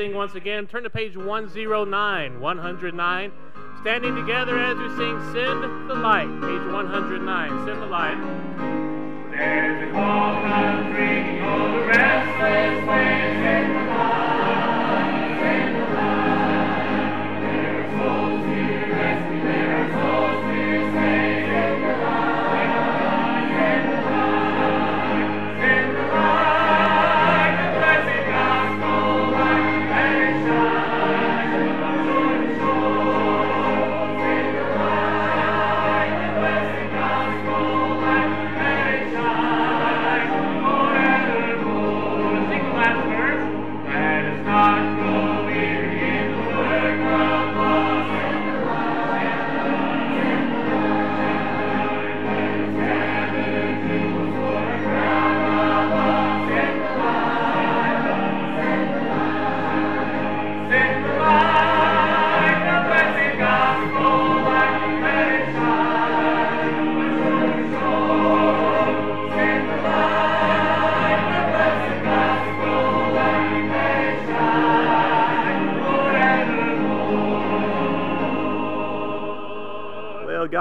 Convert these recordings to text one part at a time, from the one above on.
sing once again. Turn to page 109, 109. Standing together as we sing Send the Light, page 109. Send the Light. There's a call all the restless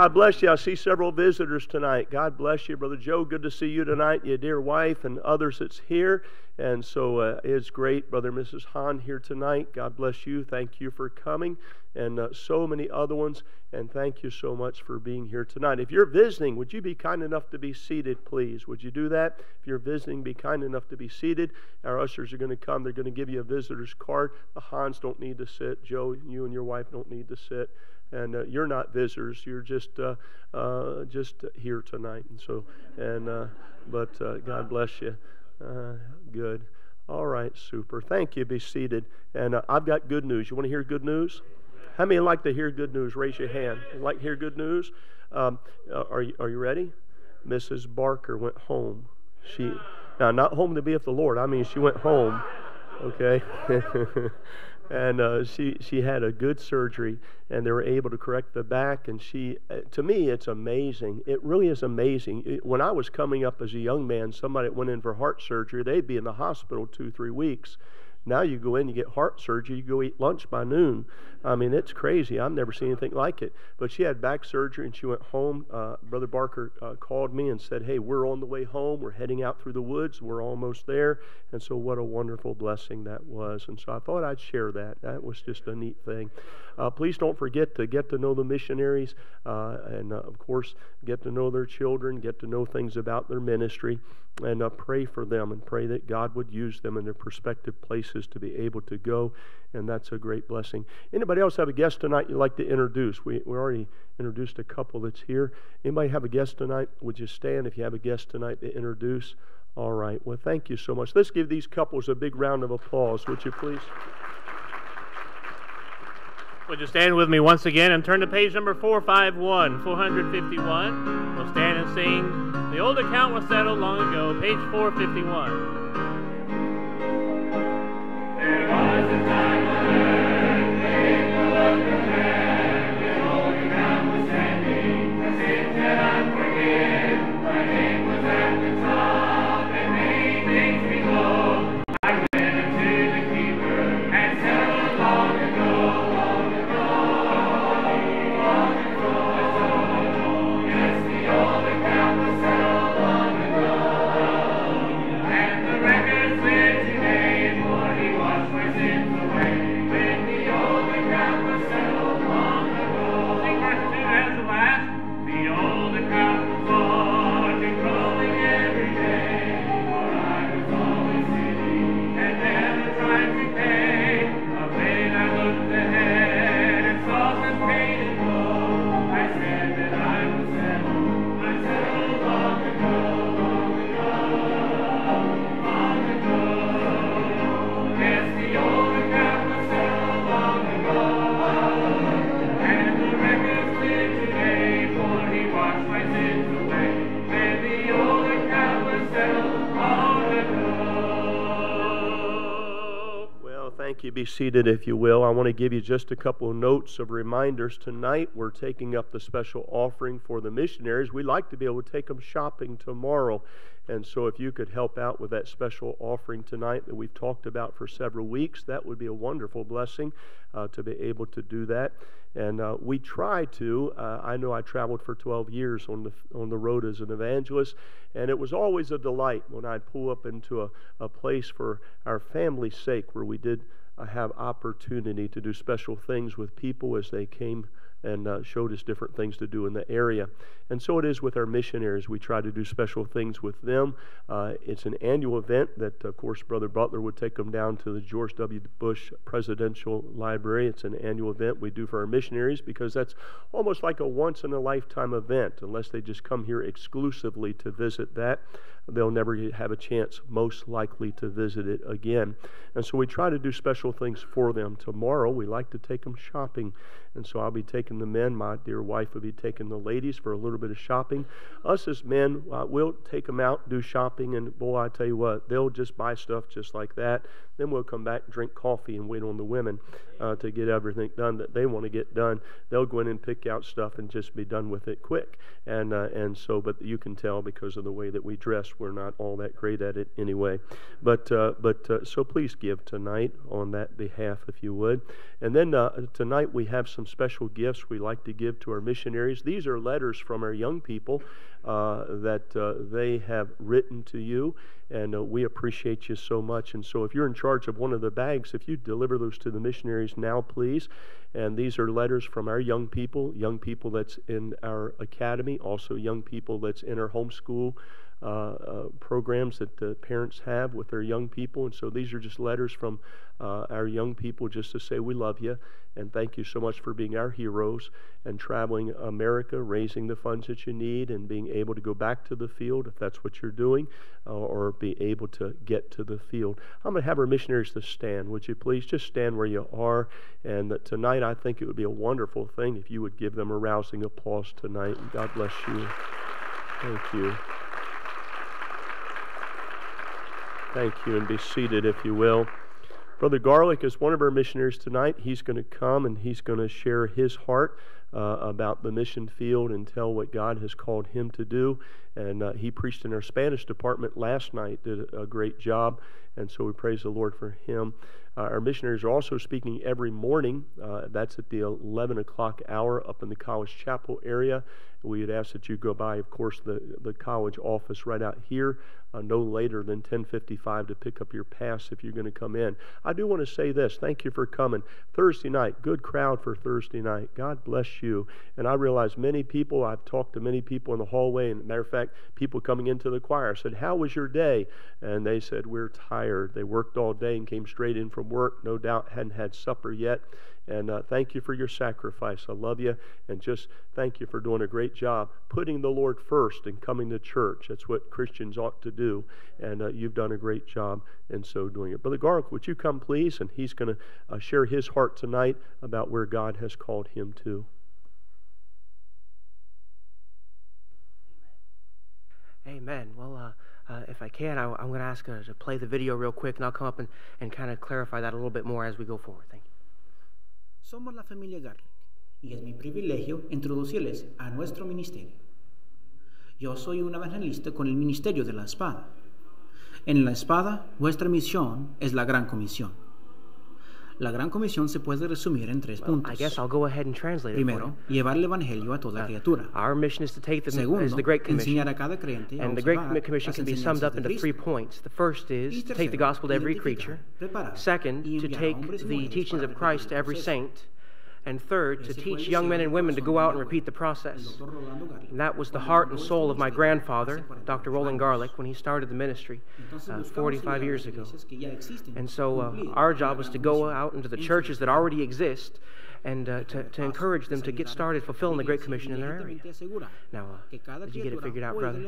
God bless you. I see several visitors tonight. God bless you, Brother Joe. Good to see you tonight, your dear wife and others that's here. And so uh, it's great, Brother Mrs. Hahn here tonight. God bless you. Thank you for coming. And uh, so many other ones. And thank you so much for being here tonight. If you're visiting, would you be kind enough to be seated, please? Would you do that? If you're visiting, be kind enough to be seated. Our ushers are going to come. They're going to give you a visitor's card. The Hahns don't need to sit. Joe, you and your wife don't need to sit and uh, you're not visitors. You're just uh, uh, just here tonight, and so and uh, but uh, God bless you. Uh, good. All right, super. Thank you. Be seated. And I've got good news. You want to hear good news? How many like to hear good news? Raise your hand. You like to hear good news? Um, are you Are you ready? Mrs. Barker went home. She now not home to be with the Lord. I mean, she went home. Okay. and uh, she she had a good surgery, and they were able to correct the back. And she, uh, to me, it's amazing. It really is amazing. It, when I was coming up as a young man, somebody went in for heart surgery, they'd be in the hospital two three weeks. Now you go in, you get heart surgery, you go eat lunch by noon. I mean, it's crazy. I've never seen anything like it. But she had back surgery and she went home. Uh, Brother Barker uh, called me and said, Hey, we're on the way home. We're heading out through the woods. We're almost there. And so, what a wonderful blessing that was. And so, I thought I'd share that. That was just a neat thing. Uh, please don't forget to get to know the missionaries uh, and, uh, of course, get to know their children, get to know things about their ministry, and uh, pray for them and pray that God would use them in their prospective places to be able to go. And that's a great blessing. Anybody else have a guest tonight you'd like to introduce? We, we already introduced a couple that's here. Anybody have a guest tonight? Would you stand if you have a guest tonight to introduce? All right. Well, thank you so much. Let's give these couples a big round of applause, would you please? Would you stand with me once again and turn to page number 451, 451? We'll stand and sing The Old Account Was Settled Long Ago, page 451. There was a time on earth, they Be seated, if you will. I want to give you just a couple of notes of reminders. Tonight, we're taking up the special offering for the missionaries. We'd like to be able to take them shopping tomorrow. And so, if you could help out with that special offering tonight that we've talked about for several weeks, that would be a wonderful blessing uh, to be able to do that. And uh, we try to. Uh, I know I traveled for 12 years on the on the road as an evangelist, and it was always a delight when I'd pull up into a, a place for our family's sake where we did have opportunity to do special things with people as they came and uh, showed us different things to do in the area. And so it is with our missionaries. We try to do special things with them. Uh, it's an annual event that, of course, Brother Butler would take them down to the George W. Bush Presidential Library. It's an annual event we do for our missionaries because that's almost like a once in a lifetime event, unless they just come here exclusively to visit that they'll never have a chance, most likely, to visit it again. And so we try to do special things for them. Tomorrow, we like to take them shopping. And so I'll be taking the men. My dear wife will be taking the ladies for a little bit of shopping. Us as men, uh, we'll take them out, do shopping, and boy, I tell you what, they'll just buy stuff just like that. Then we'll come back, drink coffee, and wait on the women uh, to get everything done that they want to get done. They'll go in and pick out stuff and just be done with it quick. And uh, and so, but you can tell because of the way that we dress, we're not all that great at it anyway. But uh, but uh, so please give tonight on that behalf, if you would. And then uh, tonight we have some special gifts we like to give to our missionaries. These are letters from our young people uh, that uh, they have written to you, and uh, we appreciate you so much. And so, if you're in charge of one of the bags, if you deliver those to the missionaries now, please. And these are letters from our young people, young people that's in our academy, also young people that's in our homeschool. Uh, uh, programs that the parents have with their young people. And so these are just letters from uh, our young people just to say we love you and thank you so much for being our heroes and traveling America, raising the funds that you need, and being able to go back to the field if that's what you're doing, uh, or be able to get to the field. I'm going to have our missionaries to stand. Would you please just stand where you are? And tonight, I think it would be a wonderful thing if you would give them a rousing applause tonight. God bless you. Thank you. Thank you, and be seated if you will. Brother Garlick is one of our missionaries tonight. He's going to come and he's going to share his heart uh, about the mission field and tell what God has called him to do. And uh, he preached in our Spanish department last night, did a great job. And so we praise the Lord for him. Uh, our missionaries are also speaking every morning. Uh, that's at the 11 o'clock hour up in the college chapel area. We would ask that you go by, of course, the, the college office right out here uh, no later than 10:55 to pick up your pass if you're going to come in. I do want to say this. Thank you for coming. Thursday night, good crowd for Thursday night. God bless you. And I realize many people. I've talked to many people in the hallway, and matter of fact, people coming into the choir said, "How was your day?" And they said, "We're tired. They worked all day and came straight in from work. No doubt hadn't had supper yet." And uh, thank you for your sacrifice. I love you. And just thank you for doing a great job putting the Lord first and coming to church. That's what Christians ought to do. And uh, you've done a great job in so doing it. Brother Garlick, would you come, please? And he's going to uh, share his heart tonight about where God has called him to. Amen. Well, uh, uh, if I can, I, am going to ask her to play the video real quick, and I'll come up and, and kind of clarify that a little bit more as we go forward. Thank you. Somos la familia Garlick y es mi privilegio introducirles a nuestro ministerio. Yo soy un evangelista con el ministerio de la espada. En la espada, vuestra misión es la gran comisión. La gran comisión se puede resumir en tres puntos. I guess I'll go ahead and translate Primero, it llevar el evangelio a toda uh, criatura. Our mission is to take the, Segundo, is the Great Commission. enseñar a cada creyente a And the Great Commission can be summed up into three points. The first is to take the gospel to every creature. Second, to take the teachings of Christ to every saint. And third, to teach young men and women to go out and repeat the process. doctor Rolando Garlick, And that was the heart and soul of my grandfather, Dr. Roland. Garlick, when he started the ministry uh, 45 years ago. iglesias que ya existen, And so uh, our job was to go out into the churches that already exist and uh, to, to encourage them to get started fulfilling the Great Commission in their area. Now, uh, did you get it figured out, brother?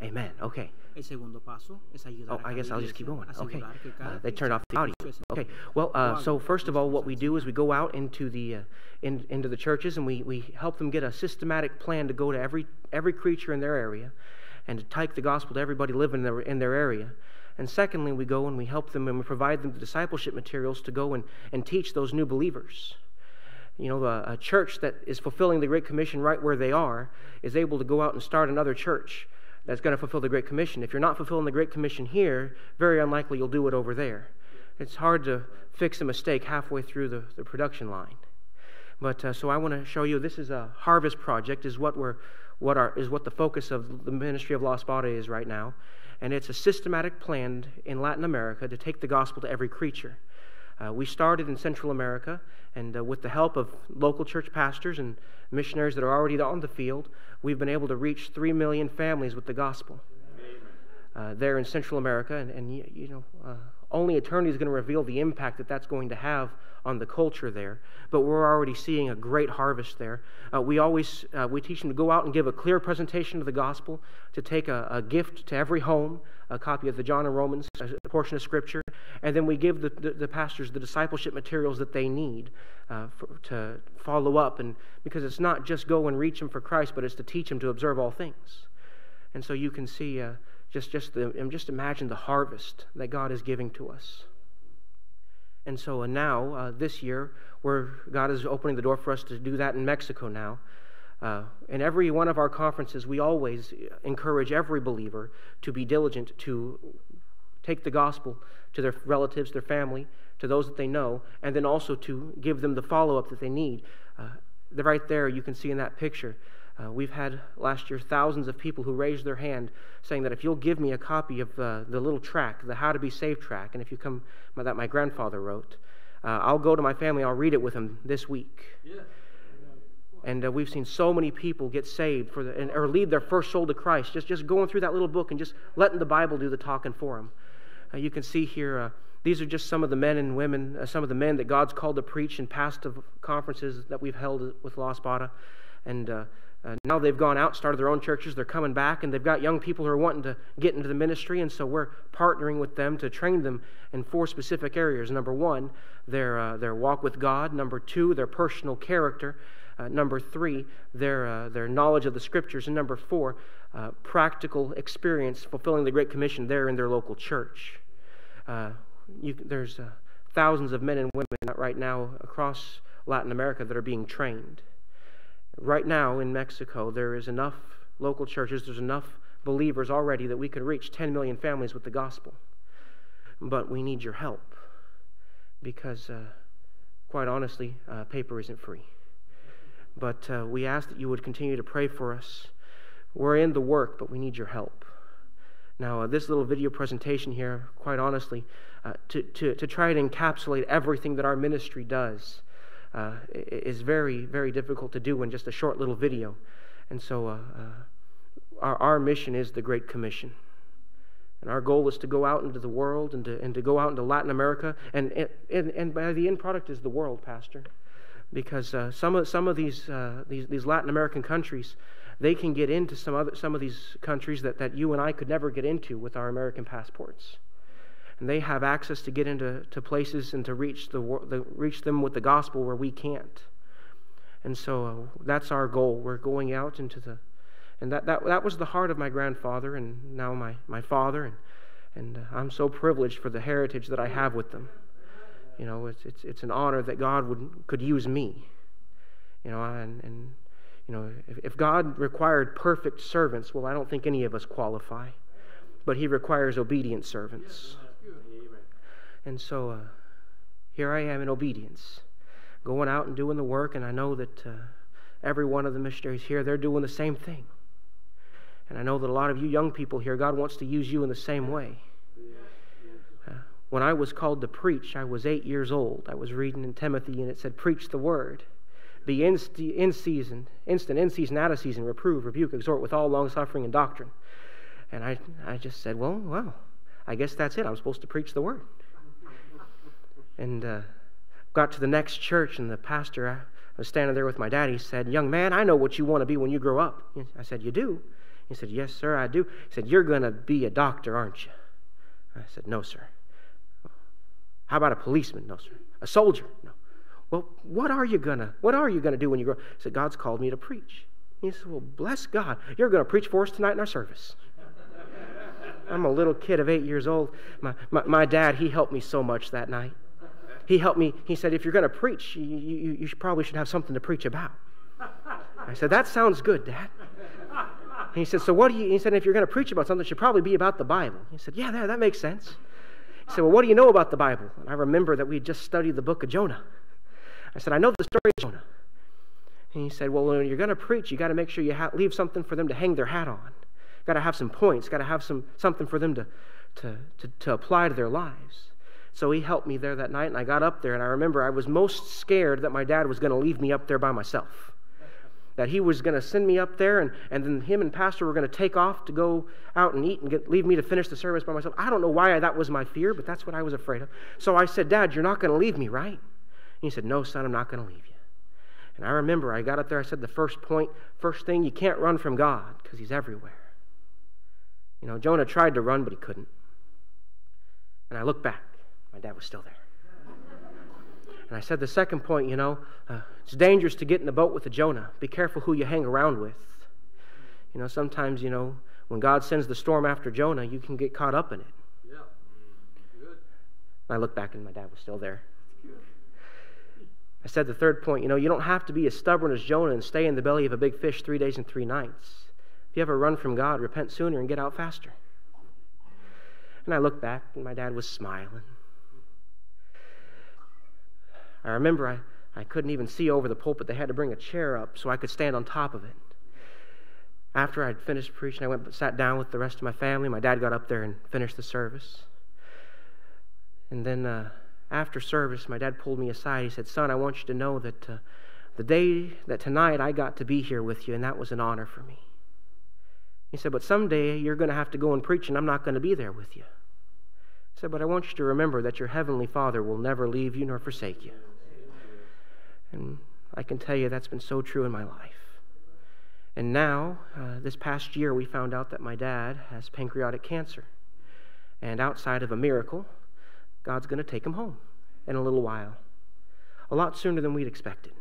Evangelio en su Jerusalén. Amen. Okay. El segundo paso es ayudar Oh, I guess I'll just keep going. Okay. asegurar que cada Uh, they turned off the audio. Okay. Well, uh, so first of all, what we do is we go out into the uh, in, into the churches and we, we help them get a systematic plan to go to every every creature in their area, and to take the gospel to everybody living in their, in their area. And secondly, we go and we help them and we provide them the discipleship materials to go and, and teach those new believers. you know, a, a church that is fulfilling the Great Commission right where they are is able to go out and start another church that's going to fulfill the Great Commission. If you're not fulfilling the Great Commission here, very unlikely you'll do it over there. It's hard to fix a mistake halfway through the, the production line. But uh, so I want to show you this is a harvest project, is what we're what our, is what the focus of the ministry of La Espada is right now. And it's a systematic plan in Latin America to take the gospel to every creature. Uh, we started in Central America, and uh, with the help of local church pastors and missionaries that are already on the field, we've been able to reach 3 million families with the gospel uh, there in Central America. And, and you know, uh, only eternity is going to reveal the impact that that's going to have on the culture there. But we're already seeing a great harvest there. Uh, we always uh, we teach them to go out and give a clear presentation of the gospel, to take a, a gift to every home, a copy of the John and Romans, a portion of Scripture, and then we give the, the, the pastors the discipleship materials that they need uh, for, to follow up. And because it's not just go and reach them for Christ, but it's to teach them to observe all things. And so you can see, uh, just just the, just imagine the harvest that God is giving to us. And so uh, now, uh, this year, where God is opening the door for us to do that in Mexico now. Uh, in every one of our conferences, we always encourage every believer to be diligent to take the gospel to their relatives, their family, to those that they know, and then also to give them the follow up that they need. Uh, right there, you can see in that picture. Uh, we've had last year thousands of people who raised their hand saying that if you'll give me a copy of uh, the little track, the How to Be Saved track, and if you come, that my grandfather wrote, uh, I'll go to my family, I'll read it with them this week. Yeah. And uh, we've seen so many people get saved for the, and, or lead their first soul to Christ, just, just going through that little book and just letting the Bible do the talking for them. Uh, you can see here, uh, these are just some of the men and women, uh, some of the men that God's called to preach in past conferences that we've held with La Espada. And uh, uh, now they've gone out, started their own churches, they're coming back, and they've got young people who are wanting to get into the ministry, and so we're partnering with them to train them in four specific areas. Number one, their, uh, their walk with God. Number two, their personal character. Uh, number three, their, uh, their knowledge of the scriptures. And number four, uh, practical experience fulfilling the Great Commission there in their local church. Uh, you, there's thousands of men and women right now across Latin America that are being trained. Right now in Mexico, there is enough local churches, there's enough believers already that we could reach 10 million families with the gospel. But we need your help because, uh, quite honestly, uh, paper isn't free. But uh, we ask that you would continue to pray for us. We're in the work, but we need your help. Now, uh, this little video presentation here, quite honestly, uh, to, to, to try to encapsulate everything that our ministry does uh, is very, very difficult to do in just a short little video. And so uh, uh, our, our mission is the Great Commission. And our goal is to go out into the world and to, and to go out into Latin America. And, and, and by the end product is the world, Pastor. Because uh, some, of, some of these, uh, these, these Latin American countries, they can get into some, other, some of these countries that, that you and I could never get into with our American passports and they have access to get into to places and to reach, the, the, reach them with the gospel where we can't. And so uh, that's our goal. We're going out into the, and that, that, that was the heart of my grandfather and now my, my father. And, and uh, I'm so privileged for the heritage that I have with them. You know, it's, it's, it's an honor that God would, could use me. You know, and, and you know, if, if God required perfect servants, well, I don't think any of us qualify. But He requires obedient servants. And so uh, here I am in obedience, going out and doing the work, and I know that uh, every one of the missionaries here, they're doing the same thing. And I know that a lot of you young people here, God wants to use you in the same way. Uh, when I was called to preach, I was eight years old. I was reading in Timothy, and it said, Preach the word. Be in, in season, instant, in season, out of season, reprove, rebuke, exhort with all long suffering and doctrine. And I, I just said, Well, well, I guess that's it. I'm supposed to preach the word and uh, got to the next church, and the pastor, I was standing there with my dad. He said, Young man, I know what you want to be when you grow up. I said, You do? He said, Yes, sir, I do. He said, You're going to be a doctor, aren't you? I said, No, sir. How about a policeman? No, sir. A soldier? No. Well, what are you gonna what are you gonna do when you grow? He said, God's called me to preach. He said, Well, bless God. You're gonna preach for us tonight in our service. I'm a little kid of eight years old. My, my, my dad, he helped me so much that night. He helped me. He said, if you're going to preach, you, you, you probably should have something to preach about. I said, that sounds good, Dad. He said, so what do you, he said, if you're going to preach about something, it should probably be about the Bible. He said, yeah, that, that makes sense. He said, well, what do you know about the Bible? And I remember that we had just studied the book of Jonah. I said, I know the story of Jonah. And he said, well, when you're going to preach, you got to make sure you ha- leave something for them to hang their hat on. Got to have some points. Got to have some something for them to, to, to, to apply to their lives. So he helped me there that night, and I got up there, and I remember I was most scared that my dad was going to leave me up there by myself. That he was going to send me up there, and, and then him and Pastor were going to take off to go out and eat and get, leave me to finish the service by myself. I don't know why that was my fear, but that's what I was afraid of. So I said, Dad, you're not going to leave me, right? And he said, No, son, I'm not going to leave you. And I remember I got up there, I said the first point, first thing, you can't run from God because He's everywhere. You know, Jonah tried to run, but he couldn't. And I look back. My dad was still there. And I said the second point, you know, uh, it's dangerous to get in the boat with a Jonah. Be careful who you hang around with. You know, sometimes, you know, when God sends the storm after Jonah, you can get caught up in it. Yeah. Good. And I looked back and my dad was still there. I said the third point, you know, you don't have to be as stubborn as Jonah and stay in the belly of a big fish three days and three nights. If you ever run from God, repent sooner and get out faster. And I looked back and my dad was smiling. I remember I, I couldn't even see over the pulpit. They had to bring a chair up so I could stand on top of it. After I'd finished preaching, I went and sat down with the rest of my family. My dad got up there and finished the service. And then uh, after service, my dad pulled me aside. He said, Son, I want you to know that uh, the day that tonight I got to be here with you, and that was an honor for me. He said, But someday you're going to have to go and preach, and I'm not going to be there with you. Said, But I want you to remember that your heavenly Father will never leave you nor forsake you. And I can tell you that's been so true in my life. And now, uh, this past year, we found out that my dad has pancreatic cancer. And outside of a miracle, God's going to take him home in a little while, a lot sooner than we'd expected.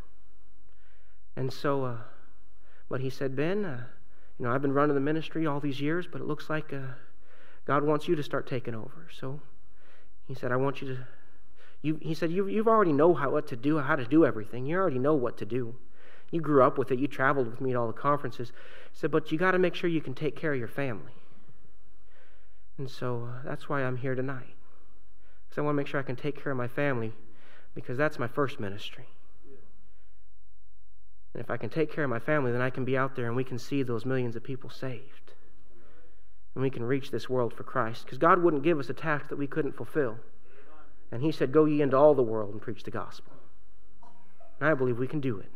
And so, uh, but he said, Ben, uh, you know, I've been running the ministry all these years, but it looks like uh, God wants you to start taking over. So he said, I want you to. You, he said, you, you've already know how, what to do, how to do everything. You already know what to do. You grew up with it. You traveled with me to all the conferences. He said, but you got to make sure you can take care of your family. And so uh, that's why I'm here tonight. Because I want to make sure I can take care of my family because that's my first ministry. And if I can take care of my family, then I can be out there and we can see those millions of people saved. And we can reach this world for Christ. Because God wouldn't give us a task that we couldn't fulfill. And He said, Go ye into all the world and preach the gospel. And I believe we can do it.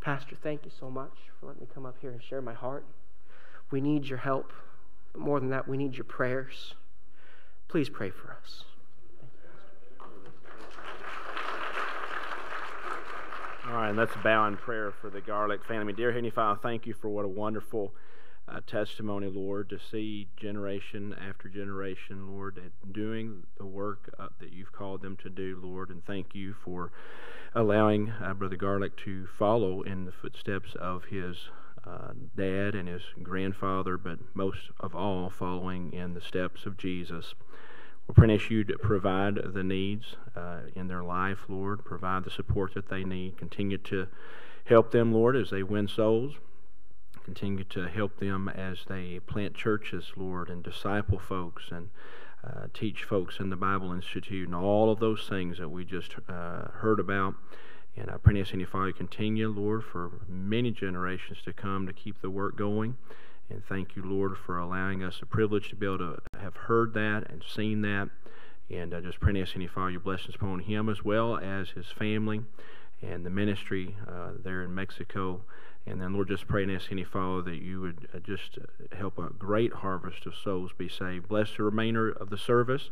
Pastor, thank you so much for letting me come up here and share my heart. We need your help. But more than that, we need your prayers. Please pray for us. All right, let's bow in prayer for the Garlick family. Dear Heavenly Father, thank you for what a wonderful uh, testimony, Lord, to see generation after generation, Lord, doing the work uh, that you've called them to do, Lord. And thank you for allowing uh, Brother Garlick to follow in the footsteps of his uh, dad and his grandfather, but most of all, following in the steps of Jesus. We pray that you provide the needs uh, in their life, Lord. Provide the support that they need. Continue to help them, Lord, as they win souls. Continue to help them as they plant churches, Lord, and disciple folks and uh, teach folks in the Bible Institute and all of those things that we just uh, heard about. And I pray, Heavenly Father, continue, Lord, for many generations to come to keep the work going. And thank you, Lord, for allowing us the privilege to be able to have heard that and seen that. And I just pray and ask any Father your blessings upon him as well as his family and the ministry uh, there in Mexico. And then, Lord, just pray and ask any Father that you would uh, just uh, help a great harvest of souls be saved. Bless the remainder of the service,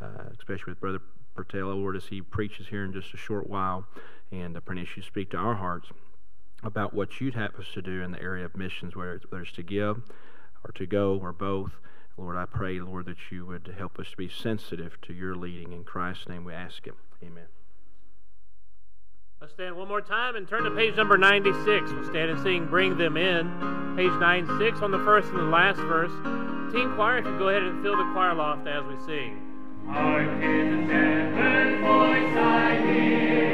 uh, especially with Brother Purtell, Lord, as he preaches here in just a short while. And I pray and you speak to our hearts about what you'd have us to do in the area of missions, whether it's to give or to go or both. Lord, I pray, Lord, that you would help us to be sensitive to your leading. In Christ's name we ask it. Amen. Let's stand one more time and turn to page number 96. We'll stand and sing Bring Them In. Page 96 on the first and the last verse. Team choir, you go ahead and fill the choir loft as we sing. just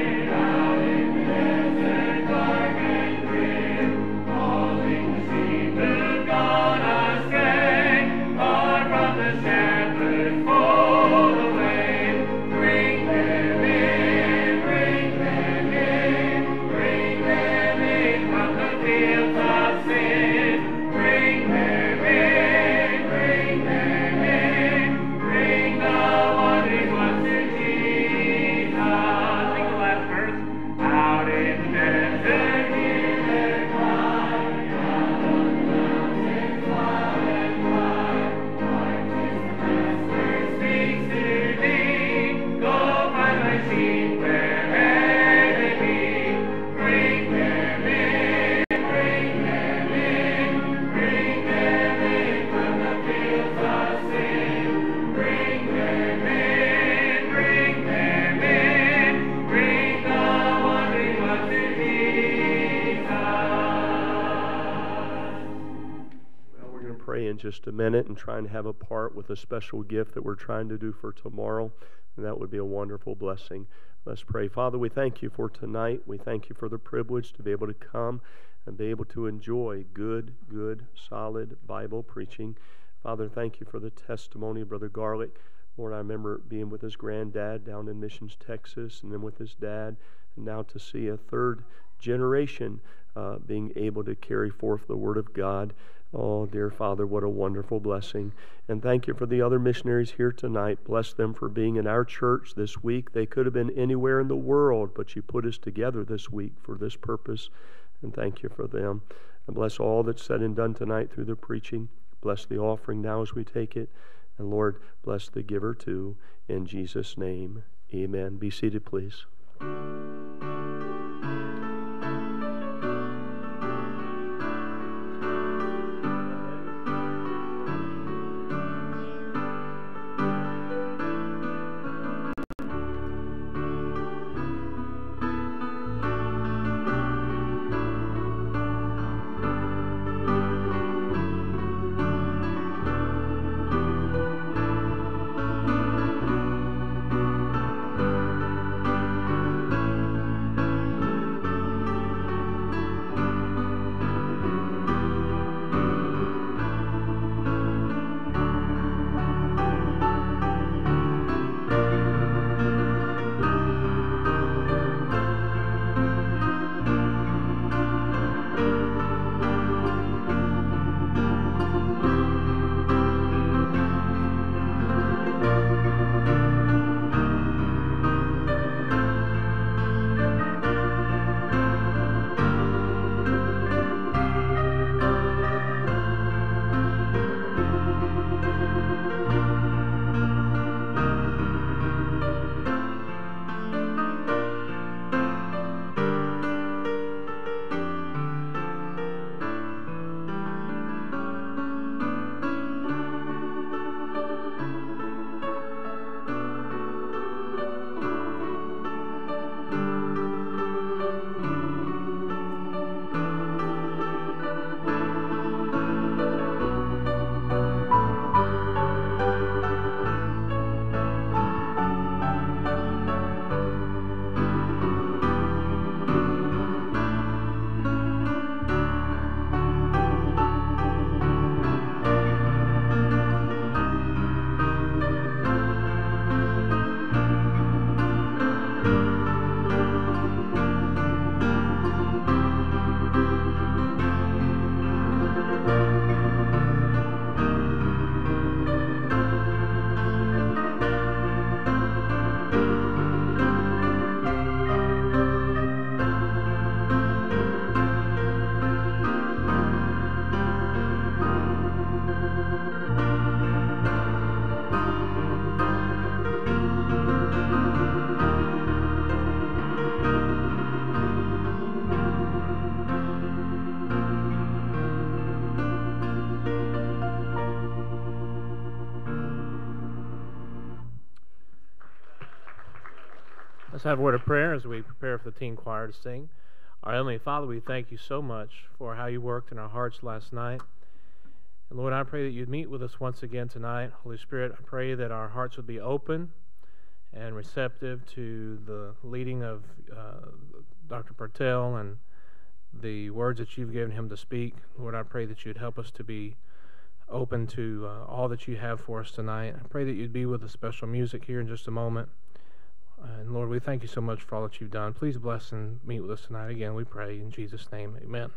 a minute and try and have a part with a special gift that we're trying to do for tomorrow. And that would be a wonderful blessing. Let's pray. Father, we thank you for tonight. We thank you for the privilege to be able to come and be able to enjoy good, good, solid Bible preaching. Father, thank you for the testimony of Brother Garlick. Lord, I remember being with his granddad down in Missions, Texas, and then with his dad, and now to see a third generation uh, being able to carry forth the Word of God. Oh, dear Father, what a wonderful blessing. And thank you for the other missionaries here tonight. Bless them for being in our church this week. They could have been anywhere in the world, but you put us together this week for this purpose. And thank you for them. And bless all that's said and done tonight through the preaching. Bless the offering now as we take it. And Lord, bless the giver too. In Jesus' name, amen. Be seated, please. Have a word of prayer as we prepare for the teen choir to sing. Our Heavenly Father, we thank you so much for how you worked in our hearts last night. And Lord, I pray that you'd meet with us once again tonight. Holy Spirit, I pray that our hearts would be open and receptive to the leading of uh, Dr. Purtell and the words that you've given him to speak. Lord, I pray that you'd help us to be open to uh, all that you have for us tonight. I pray that you'd be with the special music here in just a moment. And Lord, we thank you so much for all that you've done. Please bless and meet with us tonight again, we pray. In Jesus' name, amen.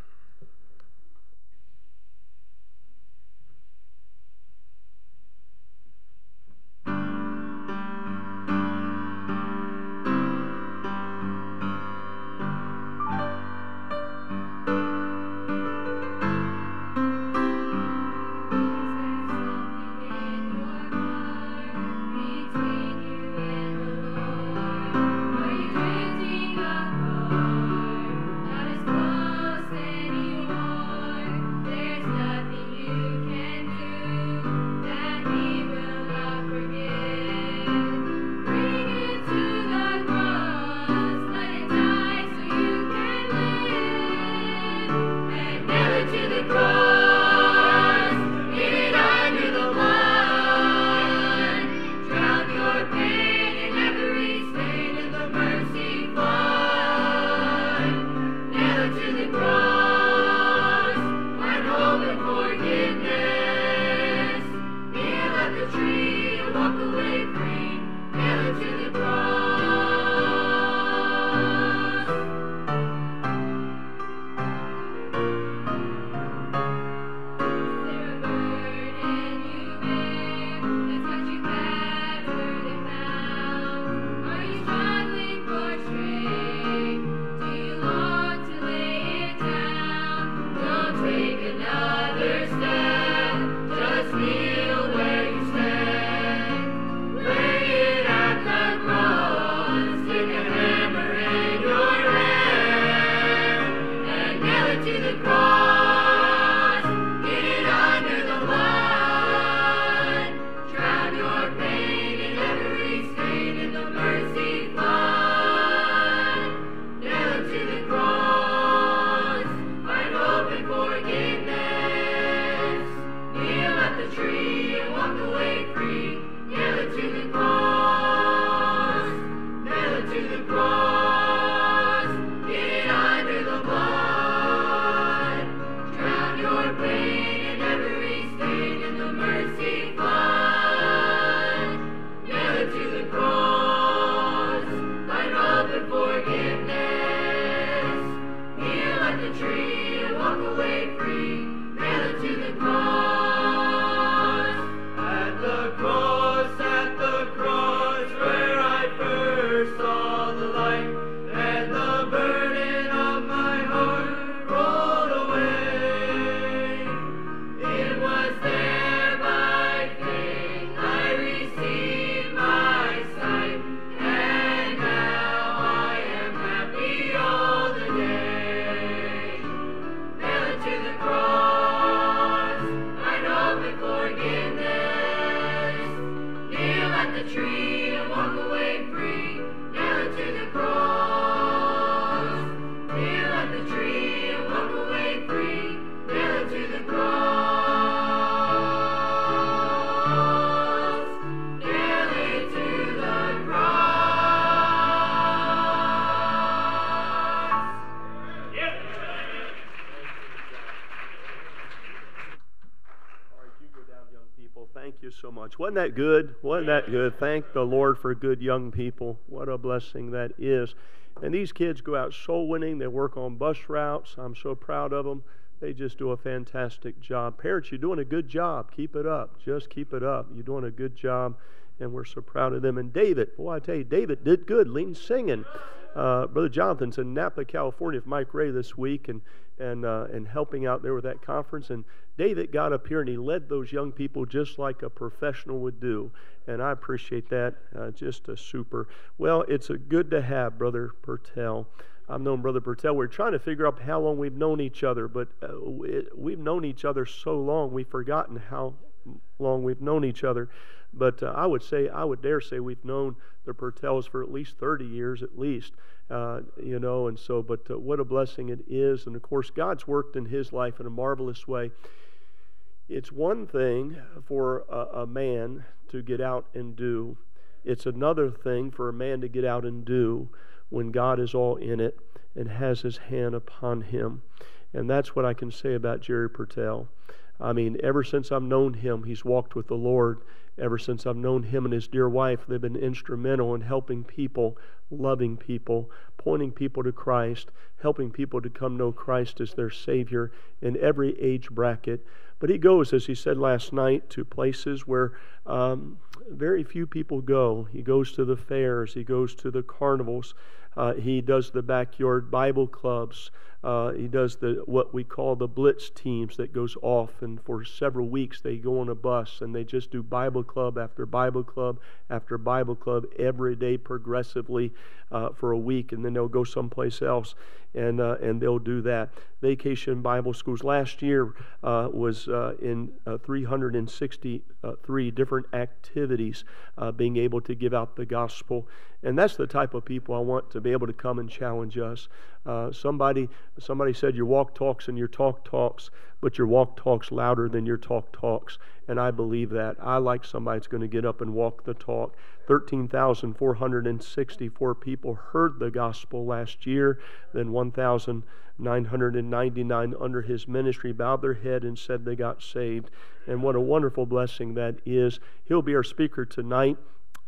Wasn't that good? Wasn't that good? Thank the Lord for good young people. What a blessing that is. And these kids go out soul winning. They work on bus routes. I'm so proud of them. They just do a fantastic job. Parents, you're doing a good job. Keep it up. Just keep it up. You're doing a good job, and we're so proud of them. And David, boy, I tell you, David did good, lean singing. Uh, Brother Jonathan's in Napa, California with Mike Ray this week and, and, uh, and helping out there with that conference. And David got up here and he led those young people just like a professional would do. And I appreciate that. Uh, just a super. Well, it's a good to have Brother Purtell. I've known Brother Purtell. We're trying to figure out how long we've known each other, but uh, we've known each other so long we've forgotten how long we've known each other. But uh, I would say, I would dare say, we've known the Purtells for at least 30 years, at least. Uh, you know, and so, but uh, what a blessing it is. And of course, God's worked in his life in a marvelous way. It's one thing for a, a man to get out and do, it's another thing for a man to get out and do when God is all in it and has his hand upon him. And that's what I can say about Jerry Purtell. I mean, ever since I've known him, he's walked with the Lord. Ever since I've known him and his dear wife, they've been instrumental in helping people, loving people, pointing people to Christ, helping people to come know Christ as their Savior in every age bracket. But he goes, as he said last night, to places where um, very few people go. He goes to the fairs, he goes to the carnivals, uh, he does the backyard Bible clubs. Uh, he does the what we call the blitz teams that goes off, and for several weeks they go on a bus and they just do Bible club after Bible club after Bible club every day progressively uh, for a week, and then they'll go someplace else and uh, and they'll do that. Vacation Bible schools last year uh, was uh, in 363 different activities, being able to give out the gospel, and that's the type of people I want to be able to come and challenge us. Uh, somebody, somebody said your walk talks and your talk talks, but your walk talks louder than your talk talks. And I believe that. I like somebody that's going to get up and walk the talk. 13,464 people heard the gospel last year. Then 1,999 under his ministry bowed their head and said they got saved. And what a wonderful blessing that is. He'll be our speaker tonight.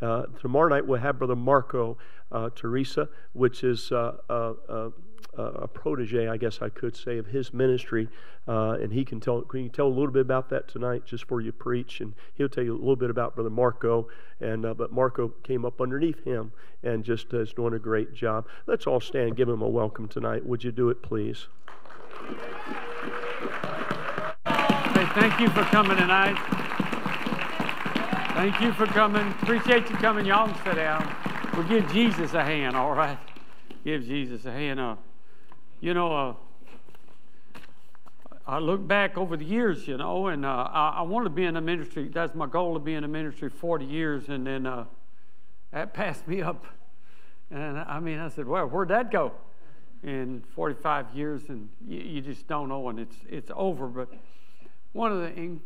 Uh, tomorrow night we'll have Brother Marco uh, Teresa, which is uh, uh, uh, a protege, I guess I could say, of his ministry, and he can tell. Can you tell a little bit about that tonight, just before you preach? And he'll tell you a little bit about Brother Marco. And but Marco came up underneath him and just is doing a great job. Let's all stand and give him a welcome tonight. Would you do it, please? Hey, thank you for coming tonight. Thank you for coming. Appreciate you coming. Y'all can sit down. Well, give Jesus a hand, all right? Give Jesus a hand. Uh, you know, uh, I look back over the years, you know, and uh, I, I want to be in the ministry. That's my goal to be in the ministry 40 years, and then uh, that passed me up. And I mean, I said, well, where'd that go? In 45 years, and you, you just don't know and it's it's over. But one of the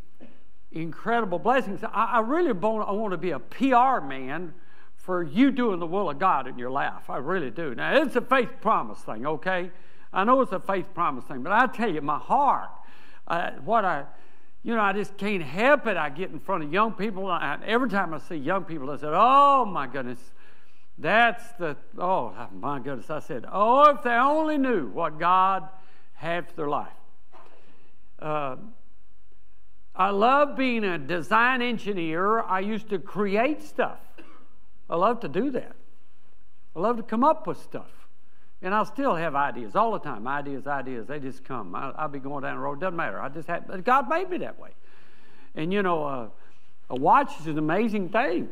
incredible blessings, I, I really want, I want to be a PR man for you doing the will of God in your life. I really do. Now, it's a faith promise thing, okay? I know it's a faith promise thing, but I tell you, my heart, uh, what I, you know, I just can't help it. I get in front of young people, and every time I see young people, I said, oh my goodness, that's the, oh my goodness. I said, oh, if they only knew what God had for their life. Uh, I love being a design engineer. I used to create stuff. I love to do that. I love to come up with stuff. And I still have ideas all the time. Ideas, ideas, they just come. I, will be going down the road, doesn't matter. I just have, God made me that way. And you know, uh, a watch is an amazing thing.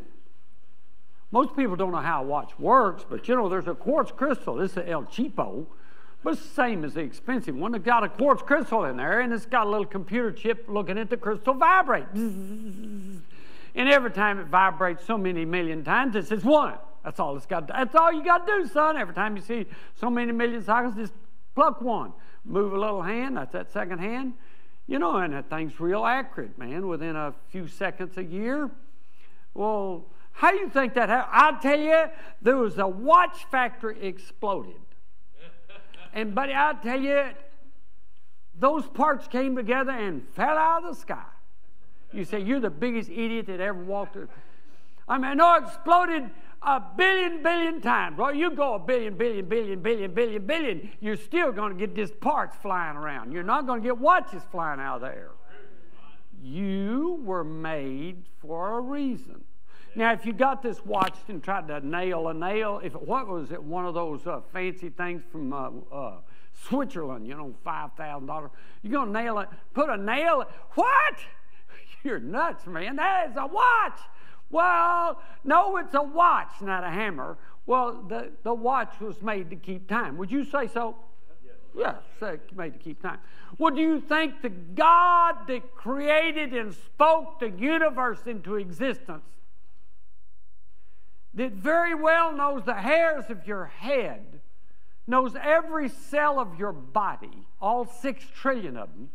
Most people don't know how a watch works, but you know, there's a quartz crystal. This is El Cheapo, but it's the same as the expensive one. It's got a quartz crystal in there, and it's got a little computer chip looking at the crystal vibrate. And every time it vibrates so many million times, it says one. That's all it's got. To, That's all you got to do, son. Every time you see so many million cycles, just pluck one. Move a little hand. That's that second hand. You know, and that thing's real accurate, man. Within a few seconds a year. Well, how do you think that happened? I tell you, there was a watch factory exploded. And buddy, I tell you, those parts came together and fell out of the sky. You say, You're the biggest idiot that ever walked. Through. I mean, I exploded a billion, billion times. Well, you go a billion, billion, billion, billion, billion, billion, you're still going to get these parts flying around. You're not going to get watches flying out of there. You were made for a reason. Now, if you got this watch and tried to nail a nail, if what was it, one of those uh, fancy things from uh, uh, Switzerland, you know, five thousand dollars, you're gonna nail it, put a nail. What? You're nuts, man. That is a watch. Well, no, it's a watch, not a hammer. Well, the, the watch was made to keep time. Would you say so? Yes, yeah, made to keep time. Well, do you think the God that created and spoke the universe into existence, that very well knows the hairs of your head, knows every cell of your body, all six trillion of them,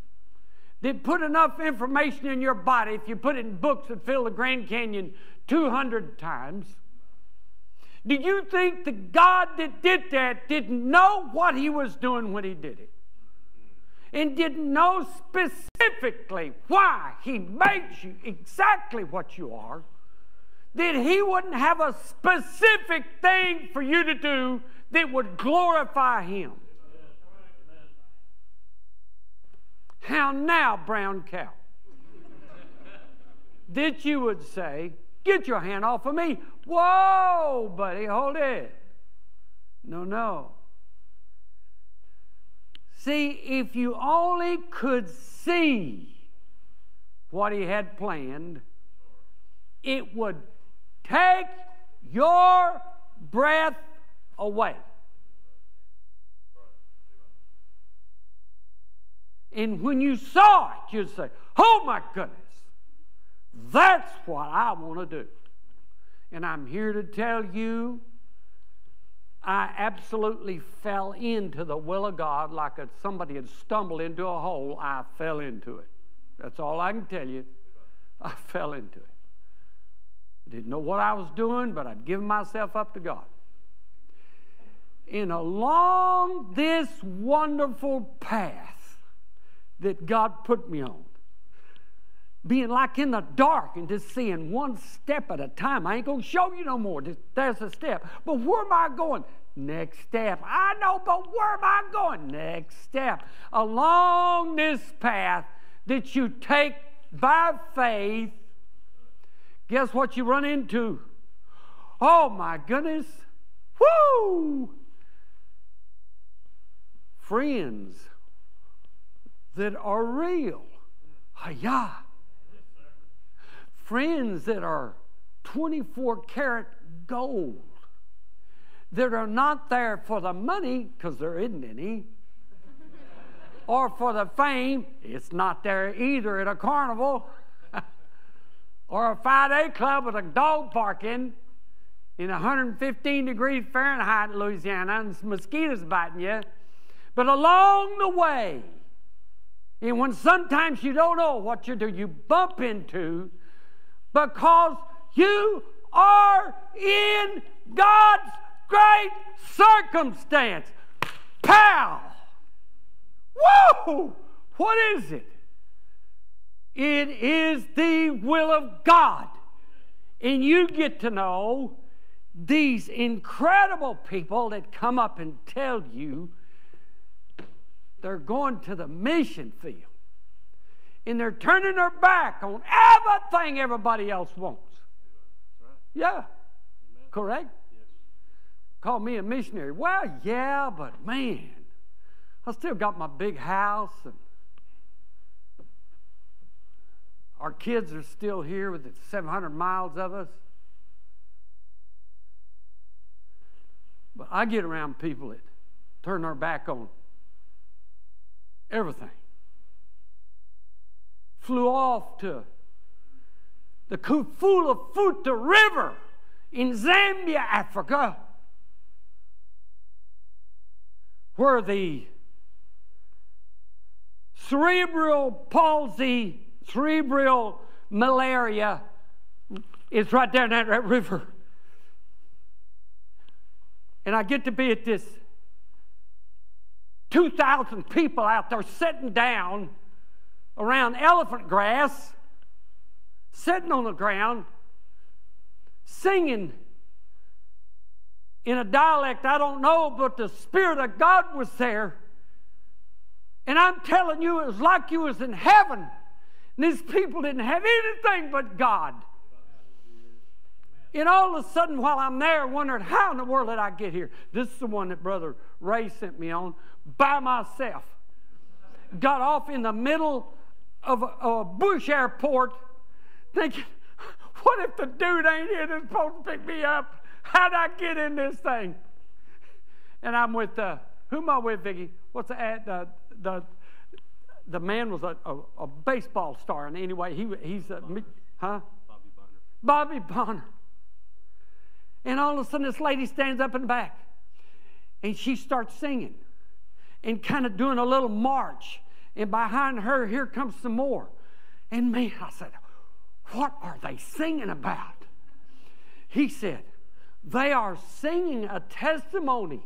that put enough information in your body, if you put it in books that fill the Grand Canyon 200 times, do you think the God that did that didn't know what he was doing when he did it? And didn't know specifically why he made you exactly what you are? That he wouldn't have a specific thing for you to do that would glorify him. How now, brown cow? that you would say, Get your hand off of me. Whoa, buddy, hold it. No, no. See, if you only could see what he had planned, it would take your breath away. And when you saw it, you'd say, Oh my goodness, that's what I want to do. And I'm here to tell you, I absolutely fell into the will of God like somebody had stumbled into a hole. I fell into it. That's all I can tell you. I fell into it. Didn't know what I was doing, but I'd given myself up to God. And along this wonderful path that God put me on, being like in the dark and just seeing one step at a time. I ain't going to show you no more. Just, there's a step. But where am I going? Next step. I know, but where am I going? Next step. Along this path that you take by faith, guess what you run into? Oh my goodness. Woo! Friends that are real. Hiya friends that are 24 karat gold, that are not there for the money, because there isn't any, or for the fame, it's not there either at a carnival, or a 5 club with a dog parking in 115 degrees Fahrenheit in Louisiana and mosquitoes biting you. But along the way, and when sometimes you don't know what you do, you bump into because you are in God's great circumstance. Pow! Whoa! What is it? It is the will of God. And you get to know these incredible people that come up and tell you they're going to the mission field and they're turning their back on everything everybody else wants. Yeah. Correct? Call me a missionary. Well, yeah, but man, I still got my big house and our kids are still here with 700 miles of us. But I get around people that turn their back on everything flew off to the Kufula Futa River in Zambia, Africa, where the cerebral palsy, cerebral malaria is right there in that, that river. And I get to be at this 2,000 people out there sitting down around elephant grass, sitting on the ground, singing in a dialect I don't know, but the Spirit of God was there. And I'm telling you, it was like you was in heaven. And these people didn't have anything but God. And all of a sudden, while I'm there, wondering how in the world did I get here? This is the one that Brother Ray sent me on by myself. Got off in the middle of a, a Bush airport thinking, what if the dude ain't here that's supposed to pick me up? How'd I get in this thing? And I'm with, uh, who am I with, Vicki? What's the, the, the, the man was a, a, a, baseball star. And anyway, he, he's a, huh? Bobby Bonner. Bobby Bonner. And all of a sudden, this lady stands up in the back and she starts singing and kind of doing a little march And behind her, here comes some more. And me, I said, What are they singing about? He said, They are singing a testimony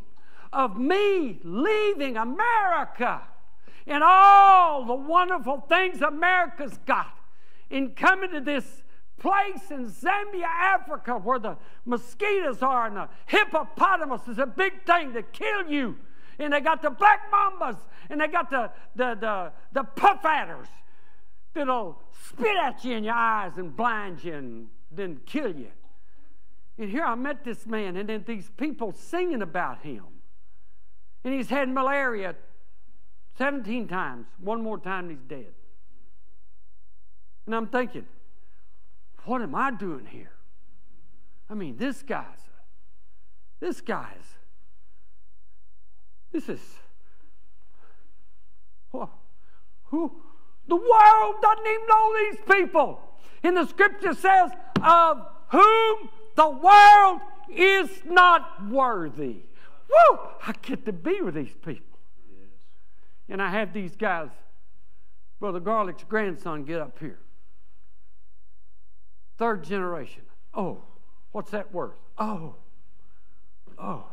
of me leaving America and all the wonderful things America's got in coming to this place in Zambia, Africa, where the mosquitoes are and the hippopotamus is a big thing to kill you. And they got the black mambas and they got the, the, the, the puff adders that'll spit at you in your eyes and blind you and then kill you. And here I met this man, and then these people singing about him. And he's had malaria 17 times. One more time, he's dead. And I'm thinking, what am I doing here? I mean, this guy's, this guy's, this is, who, who, the world doesn't even know these people. And the scripture says, of whom the world is not worthy. Woo! I get to be with these people. And I have these guys, Brother Garlick's grandson, get up here. Third generation. Oh, what's that worth? Oh, oh.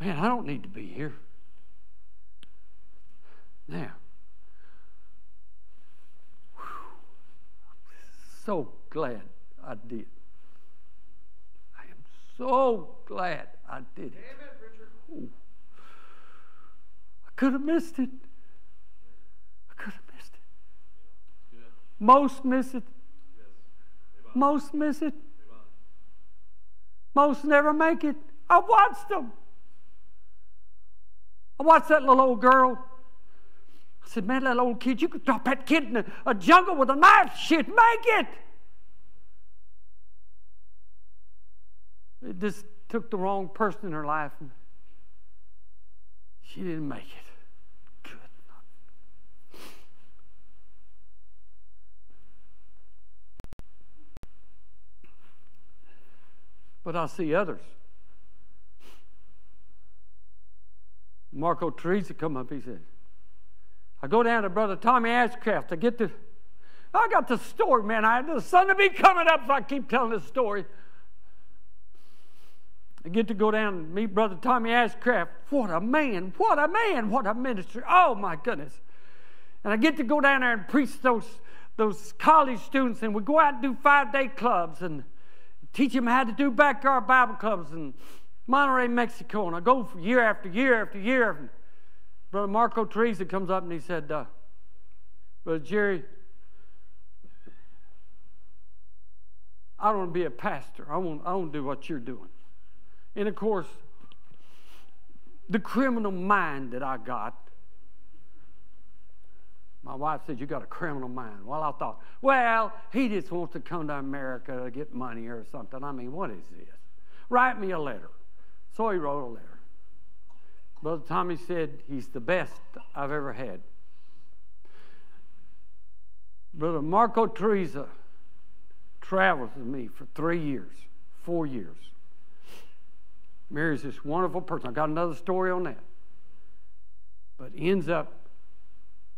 Man, I don't need to be here. Now, whew, so glad I did. I am so glad I did it. Ooh. Could have missed it. I could have missed it. Most miss it. Most miss it. Most never make it. I watched them. I watched that little old girl. I said, man, that little old kid, you could drop that kid in a, a jungle with a knife. She'd make it. It just took the wrong person in her life. She didn't make it. Good. But I see others. Marco Teresa come up, he said, I go down to Brother Tommy Ashcraft to get the I got the story, man. I the sun to be coming up if I keep telling this story. I get to go down and meet Brother Tommy Ashcraft. What a man, what a man, what a ministry. Oh my goodness. And I get to go down there and preach those, those college students, and we go out and do five day clubs and teach them how to do backyard Bible clubs in Monterrey, Mexico. And I go for year after year after year. And Brother Marco Teresa comes up and he said, uh, Brother Jerry, I don't want to be a pastor. I want, I want to do what you're doing. And of course, the criminal mind that I got, my wife said, You got a criminal mind. Well, I thought, well, he just wants to come to America to get money or something. I mean, what is this? Write me a letter. So he wrote a letter. Brother Tommy said, He's the best I've ever had. Brother Marco Teresa travels with me for three years, four years. Marries this wonderful person. I got another story on that. But ends up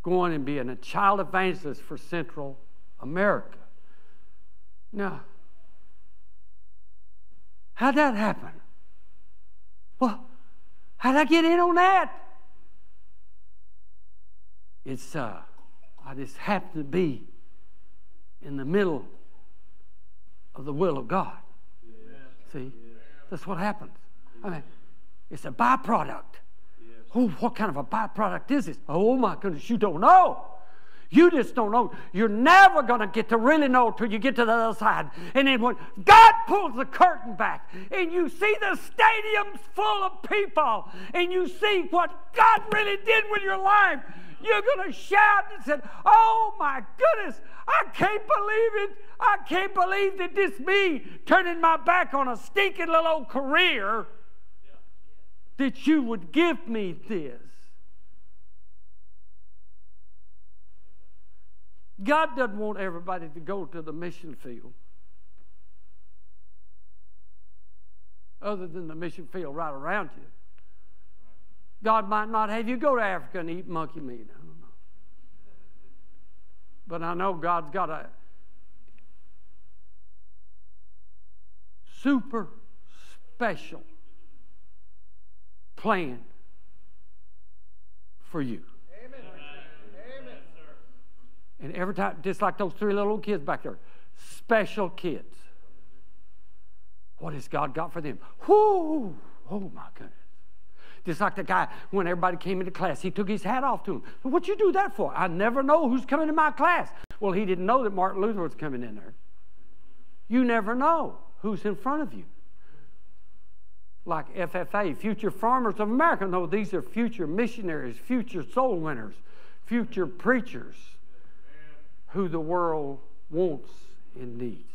going and being a child evangelist for Central America. Now, how'd that happen? Well, how'd I get in on that? It's uh, I just happened to be in the middle of the will of God. See, that's what happens. I mean, it's a byproduct. Oh, what kind of a byproduct is this? Oh my goodness, you don't know. You just don't know. You're never going to get to really know till you get to the other side. And then when God pulls the curtain back and you see the stadiums full of people and you see what God really did with your life, you're going to shout and say, Oh my goodness, I can't believe it. I can't believe that this me turning my back on a stinking little old career that you would give me this. God doesn't want everybody to go to the mission field. Other than the mission field right around you. God might not have you go to Africa and eat monkey meat. I don't know. But I know God's got a super special plan for you. Amen. Amen. And every time, just like those three little kids back there, special kids. What has God got for them? Whoo! Oh my goodness. Just like the guy, when everybody came into class, he took his hat off to him. What'd you do that for? I never know who's coming to my class. Well, he didn't know that Martin Luther was coming in there. You never know who's in front of you. Like FFA, Future Farmers of America. No, these are future missionaries, future soul winners, future preachers who the world wants and needs.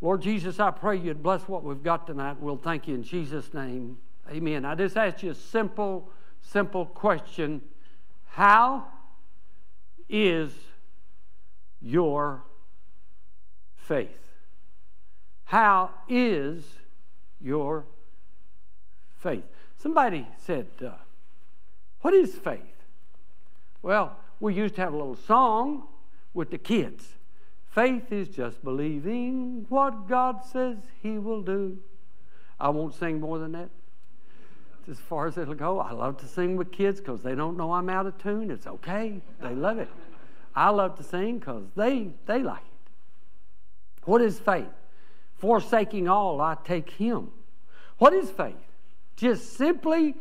Lord Jesus, I pray you'd bless what we've got tonight. We'll thank you in Jesus' name. Amen. I just asked you a simple, simple question How is your faith? How is your faith? Somebody said, uh, What is faith? Well, we used to have a little song with the kids. Faith is just believing what God says He will do. I won't sing more than that. As far as it'll go, I love to sing with kids because they don't know I'm out of tune. It's okay. They love it. I love to sing because they, they like it. What is faith? Forsaking all, I take Him. What is faith? Just simply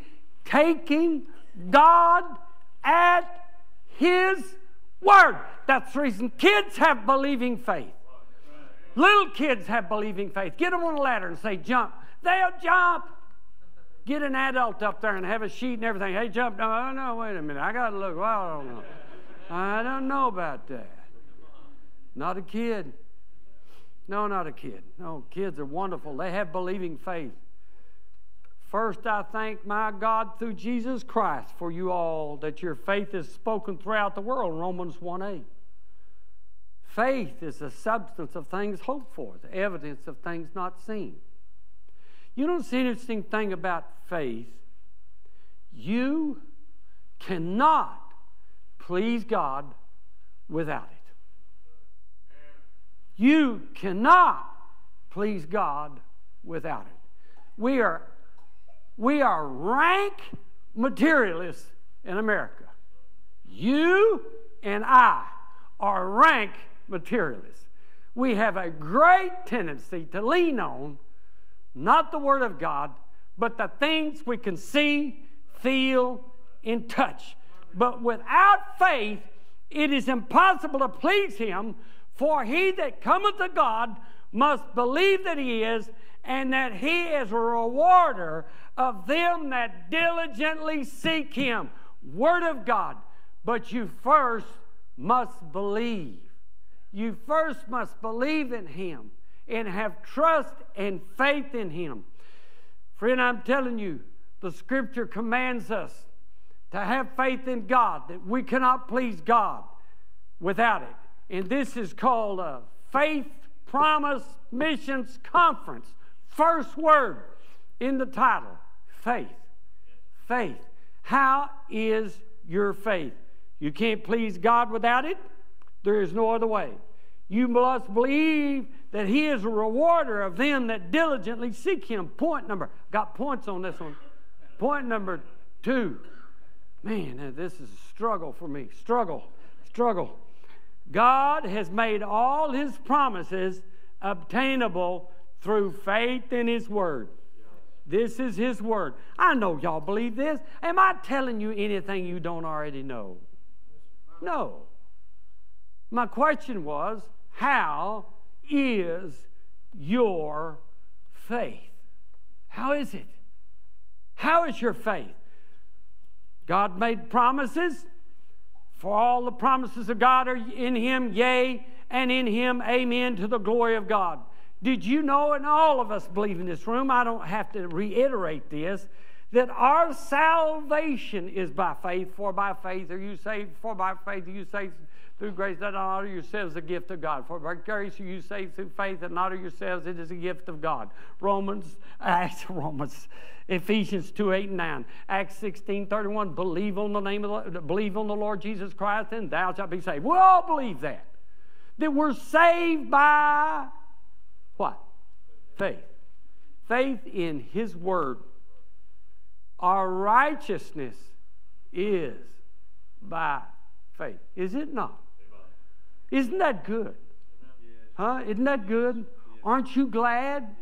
taking God at His word. That's the reason kids have believing faith. Little kids have believing faith. Get them on a ladder and say, jump. They'll jump. Get an adult up there and have a sheet and everything. Hey, jump. No, no, wait a minute. I got to look. Well, I don't know. I don't know about that. Not a kid. No, not a kid. No, kids are wonderful. They have believing faith. First, I thank my God through Jesus Christ for you all that your faith is spoken throughout the world, Romans 1 8. Faith is the substance of things hoped for, the evidence of things not seen. You know, it's an interesting thing about faith. You cannot please God without it. You cannot please God without it. We are we are rank materialists in America. You and I are rank materialists. We have a great tendency to lean on not the Word of God, but the things we can see, feel, and touch. But without faith, it is impossible to please Him, for he that cometh to God must believe that He is, and that He is a rewarder of them that diligently seek Him. Word of God. But you first must believe. You first must believe in Him and have trust and faith in Him. Friend, I'm telling you, the Scripture commands us to have faith in God, that we cannot please God without it. And this is called a Faith Promise Missions Conference. First word in the title faith. Faith. How is your faith? You can't please God without it. There is no other way. You must believe that He is a rewarder of them that diligently seek Him. Point number, got points on this one. Point number two. Man, this is a struggle for me. Struggle, struggle. God has made all His promises obtainable through faith in His Word. This is His Word. I know y'all believe this. Am I telling you anything you don't already know? No. My question was how is your faith? How is it? How is your faith? God made promises. For all the promises of God are in Him, yea, and in Him, amen, to the glory of God. Did you know, and all of us believe in this room, I don't have to reiterate this, that our salvation is by faith, for by faith are you saved, for by faith are you saved through grace, that not honor yourselves a gift of God. For by grace you saved through faith, and not of yourselves, it is a gift of God. Romans, Acts, Romans, Ephesians 2, 8 and 9. Acts 16, 31, believe on the name of the, believe on the Lord Jesus Christ, and thou shalt be saved. We all believe that. That we're saved by what? Faith. Faith in His Word. Our righteousness is by faith. Is it not? Isn't that good? Huh? Isn't that good? Aren't you glad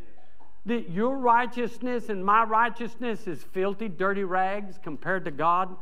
that your righteousness and my righteousness is filthy, dirty rags compared to God?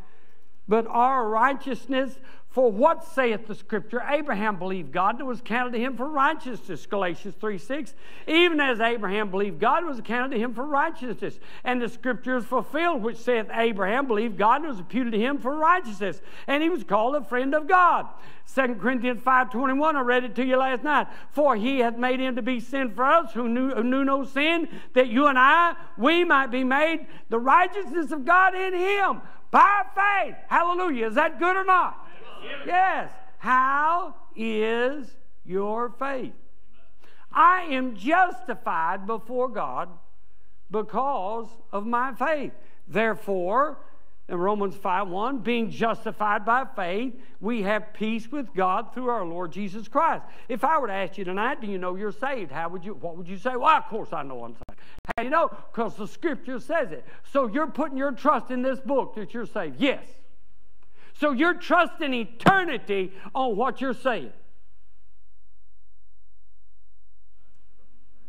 But our righteousness, for what saith the scripture? Abraham believed God, and was counted to him for righteousness. Galatians 3 6. Even as Abraham believed God, was counted to him for righteousness. And the scripture is fulfilled, which saith, Abraham believed God, and was imputed to him for righteousness. And he was called a friend of God. 2 Corinthians 5 21, I read it to you last night. For he hath made him to be sin for us who knew, who knew no sin, that you and I, we might be made the righteousness of God in him by faith. Hallelujah. Is that good or not? Yes. How is your faith? I am justified before God because of my faith. Therefore, in Romans 5 1, being justified by faith, we have peace with God through our Lord Jesus Christ. If I were to ask you tonight, do you know you're saved? How would you what would you say? Well, of course I know I'm saved. How do you know? Because the scripture says it. So you're putting your trust in this book that you're saved. Yes. So you're trusting eternity on what you're saying.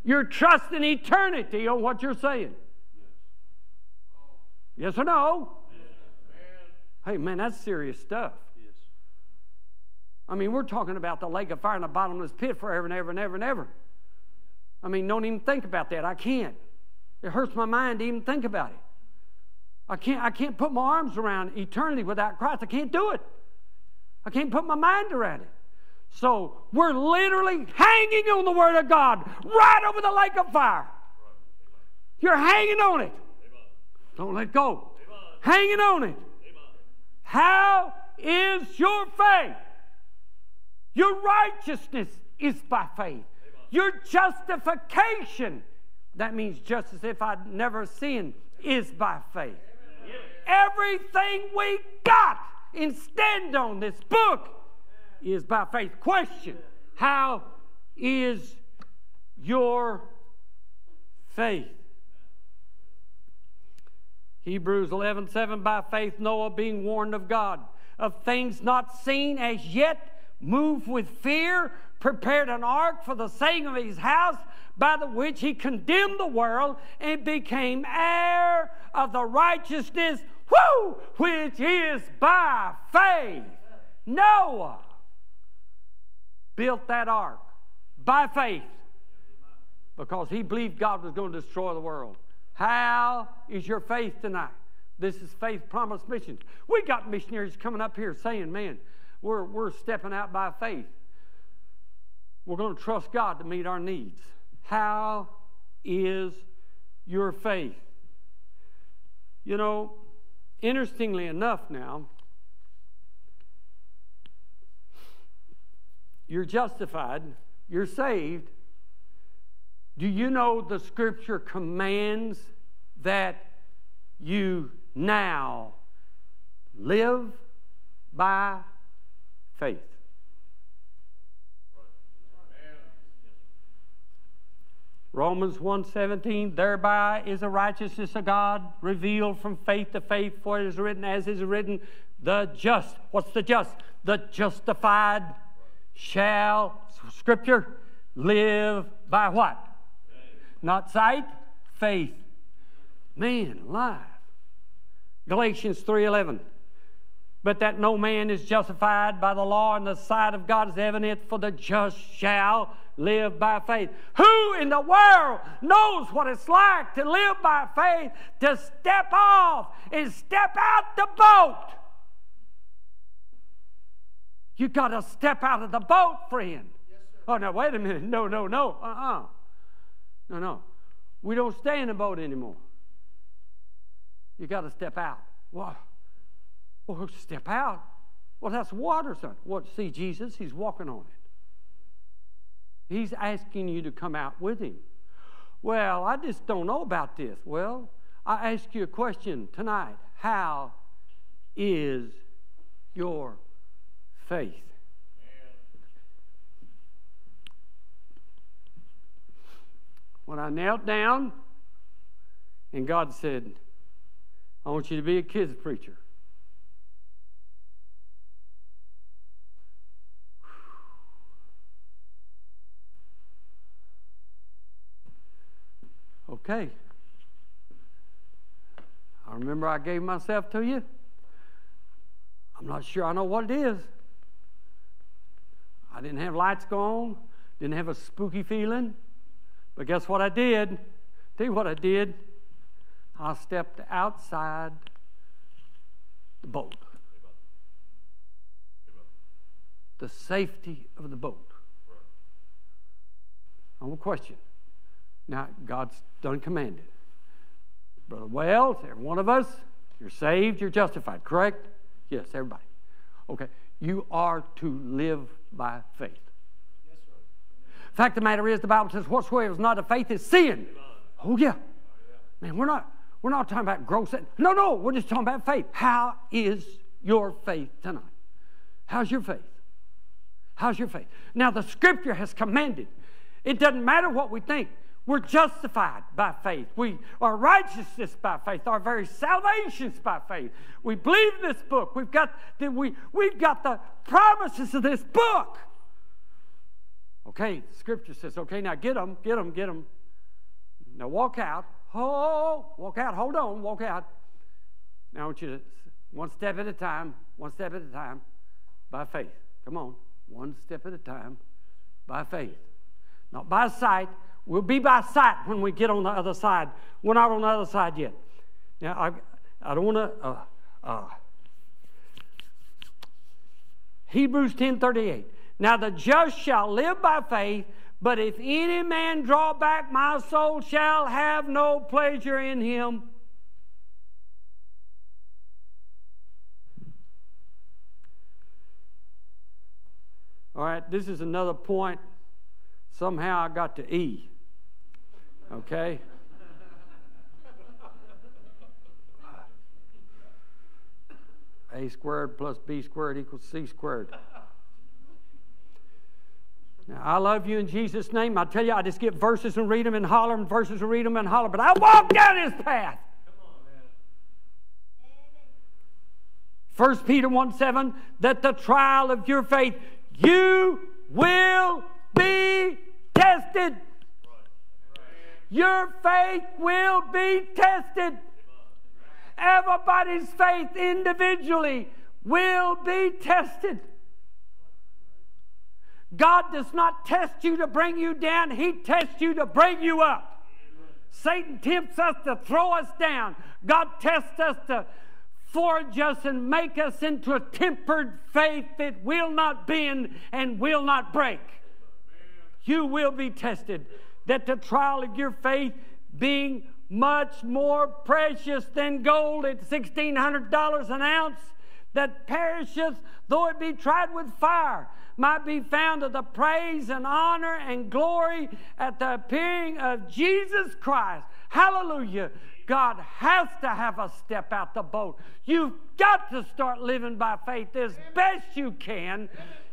You're trusting eternity on what you're saying. Yes or no? Hey, man, that's serious stuff. I mean, we're talking about the lake of fire and the bottomless pit forever and ever and ever and ever. I mean, don't even think about that. I can't. It hurts my mind to even think about it. I can't, I can't put my arms around eternity without Christ. I can't do it. I can't put my mind around it. So we're literally hanging on the Word of God right over the lake of fire. You're hanging on it. Don't let go. Hanging on it. How is your faith? Your righteousness is by faith. Your justification, that means just as if I'd never sinned, is by faith. Everything we got and stand on this book is by faith. Question How is your faith? Hebrews 11 7 By faith, Noah, being warned of God of things not seen as yet, moved with fear, prepared an ark for the saving of his house, by the which he condemned the world and became heir of the righteousness, whoo, which is by faith. Noah built that ark by faith because he believed God was going to destroy the world. How is your faith tonight? This is Faith Promise Missions. We got missionaries coming up here saying, man, we're, we're stepping out by faith. We're going to trust God to meet our needs. How is your faith? You know, interestingly enough, now, you're justified, you're saved. Do you know the scripture commands that you now live by faith? Romans 1:17 thereby is the righteousness of God revealed from faith to faith for it is written as is written the just what's the just? The justified shall scripture live by what? Not sight faith. Man alive. Galatians 3:11 but that no man is justified by the law in the sight of God is evident for the just shall live by faith. Who in the world knows what it's like to live by faith, to step off and step out the boat? You got to step out of the boat, friend. Yes, oh, now, wait a minute. No, no, no. Uh uh-uh. uh No, no. We don't stay in the boat anymore. You got to step out. Well, well, step out. Well, that's water, son. What? See Jesus? He's walking on it. He's asking you to come out with him. Well, I just don't know about this. Well, I ask you a question tonight. How is your faith? When I knelt down and God said, I want you to be a kids preacher. Okay. I remember I gave myself to you. I'm not sure I know what it is. I didn't have lights go on, didn't have a spooky feeling. But guess what I did? Tell you what I did. I stepped outside the boat. The safety of the boat. I have a question. Now, God's done commanded. Brother Wells, every one of us, you're saved, you're justified, correct? Yes, everybody. Okay. You are to live by faith. Yes, sir. Fact of the matter is, the Bible says, whatsoever is not of faith is sin. Oh, oh, yeah. Man, we're not, we're not talking about gross. No, no, we're just talking about faith. How is your faith tonight? How's your faith? How's your faith? Now, the scripture has commanded. It doesn't matter what we think. We're justified by faith. We are righteousness by faith. Our very salvation's by faith. We believe this book. We've got the, we, we've got the promises of this book. Okay, scripture says, okay, now get them, get them, get them. Now walk out. Oh, walk out. Hold on, walk out. Now I want you to, one step at a time, one step at a time, by faith. Come on, one step at a time, by faith. Not by sight, We'll be by sight when we get on the other side. We're not on the other side yet. Now, I, I don't want to. Uh, uh, Hebrews 10 38. Now the just shall live by faith, but if any man draw back, my soul shall have no pleasure in him. All right, this is another point. Somehow I got to E. Okay? A squared plus B squared equals C squared. Now, I love you in Jesus' name. I tell you, I just get verses and read them and holler, and verses and read them and holler, but I walk down his path. 1 Peter 1 7, that the trial of your faith, you will be tested. Your faith will be tested. Everybody's faith individually will be tested. God does not test you to bring you down, He tests you to bring you up. Satan tempts us to throw us down. God tests us to forge us and make us into a tempered faith that will not bend and will not break. You will be tested that the trial of your faith being much more precious than gold at $1,600 an ounce that perisheth, though it be tried with fire, might be found to the praise and honor and glory at the appearing of Jesus Christ. Hallelujah. God has to have us step out the boat. You've got to start living by faith as best you can.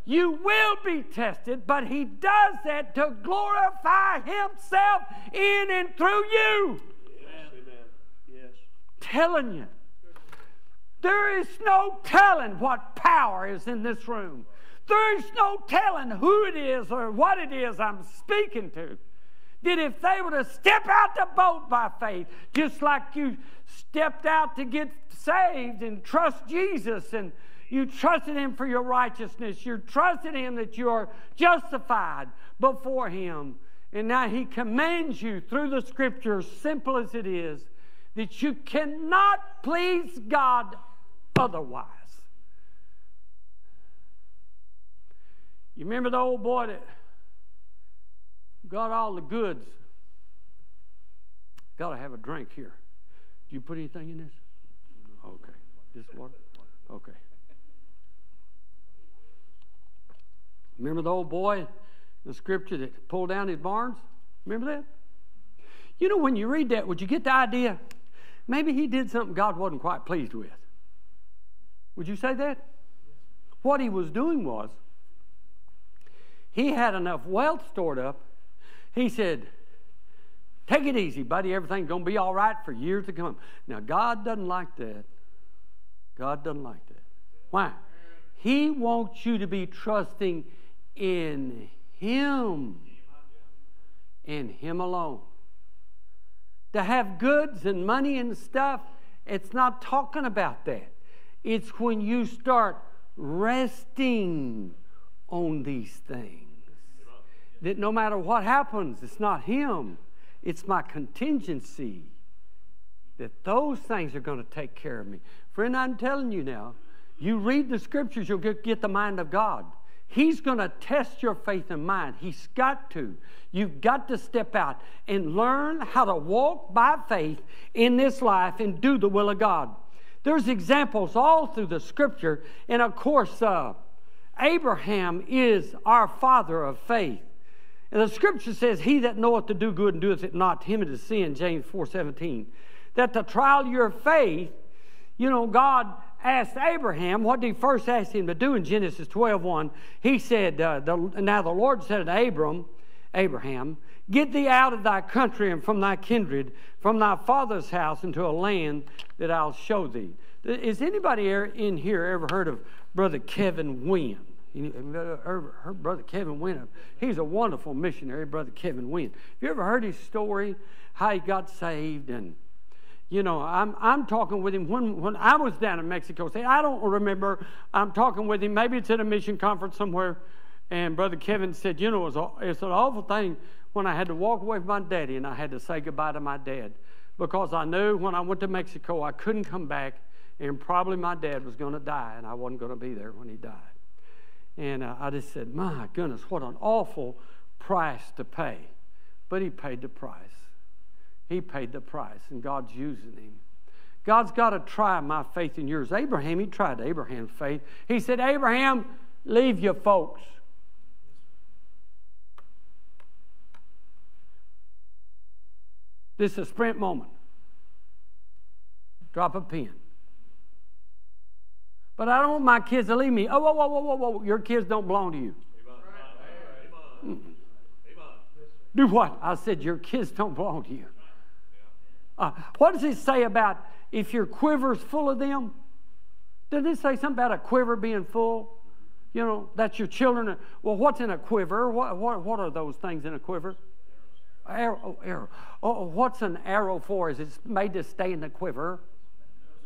You will be tested, but He does that to glorify Himself in and through you. Yes. Amen. Yes. Telling you. There is no telling what power is in this room. There is no telling who it is or what it is I'm speaking to. That if they were to step out the boat by faith, just like you stepped out to get saved and trust Jesus and you trusted Him for your righteousness. You trusted Him that you are justified before Him. And now He commands you through the Scriptures, simple as it is, that you cannot please God otherwise. You remember the old boy that got all the goods? Got to have a drink here. Do you put anything in this? Okay. This water? Okay. Remember the old boy, the scripture that pulled down his barns? Remember that? You know, when you read that, would you get the idea? Maybe he did something God wasn't quite pleased with. Would you say that? What he was doing was, he had enough wealth stored up. He said, Take it easy, buddy. Everything's going to be all right for years to come. Now, God doesn't like that. God doesn't like that. Why? He wants you to be trusting in Him, in Him alone. To have goods and money and stuff, it's not talking about that. It's when you start resting on these things. That no matter what happens, it's not Him, it's my contingency. That those things are going to take care of me. Friend, I'm telling you now, you read the scriptures, you'll get, get the mind of God. He's going to test your faith and mind. He's got to. You've got to step out and learn how to walk by faith in this life and do the will of God. There's examples all through the scripture, and of course, uh, Abraham is our father of faith. And the scripture says, He that knoweth to do good and doeth it not, him it is sin, James 4 17. That the trial of your faith, you know, God asked Abraham, what did he first ask him to do in Genesis 12 1? He said, uh, the, Now the Lord said to Abram, Abraham, Get thee out of thy country and from thy kindred, from thy father's house into a land that I'll show thee. Is anybody in here ever heard of Brother Kevin Wynn? Heard Brother Kevin Wynn? He's a wonderful missionary, Brother Kevin Wynn. Have you ever heard his story, how he got saved and you know, I'm, I'm talking with him when, when I was down in Mexico State. I don't remember. I'm talking with him. Maybe it's at a mission conference somewhere. And Brother Kevin said, You know, it's, a, it's an awful thing when I had to walk away from my daddy and I had to say goodbye to my dad because I knew when I went to Mexico I couldn't come back and probably my dad was going to die and I wasn't going to be there when he died. And uh, I just said, My goodness, what an awful price to pay. But he paid the price. He paid the price, and God's using him. God's got to try my faith in yours. Abraham, he tried Abraham's faith. He said, Abraham, leave your folks. This is a sprint moment. Drop a pin. But I don't want my kids to leave me. Oh, whoa, whoa, whoa, whoa, whoa. Your kids don't belong to you. Do what? I said, Your kids don't belong to you. Uh, what does it say about if your quiver's full of them? Does it say something about a quiver being full? You know, that's your children. Well, what's in a quiver? What, what, what are those things in a quiver? Arrow, oh, arrow. Oh, what's an arrow for? Is it made to stay in the quiver?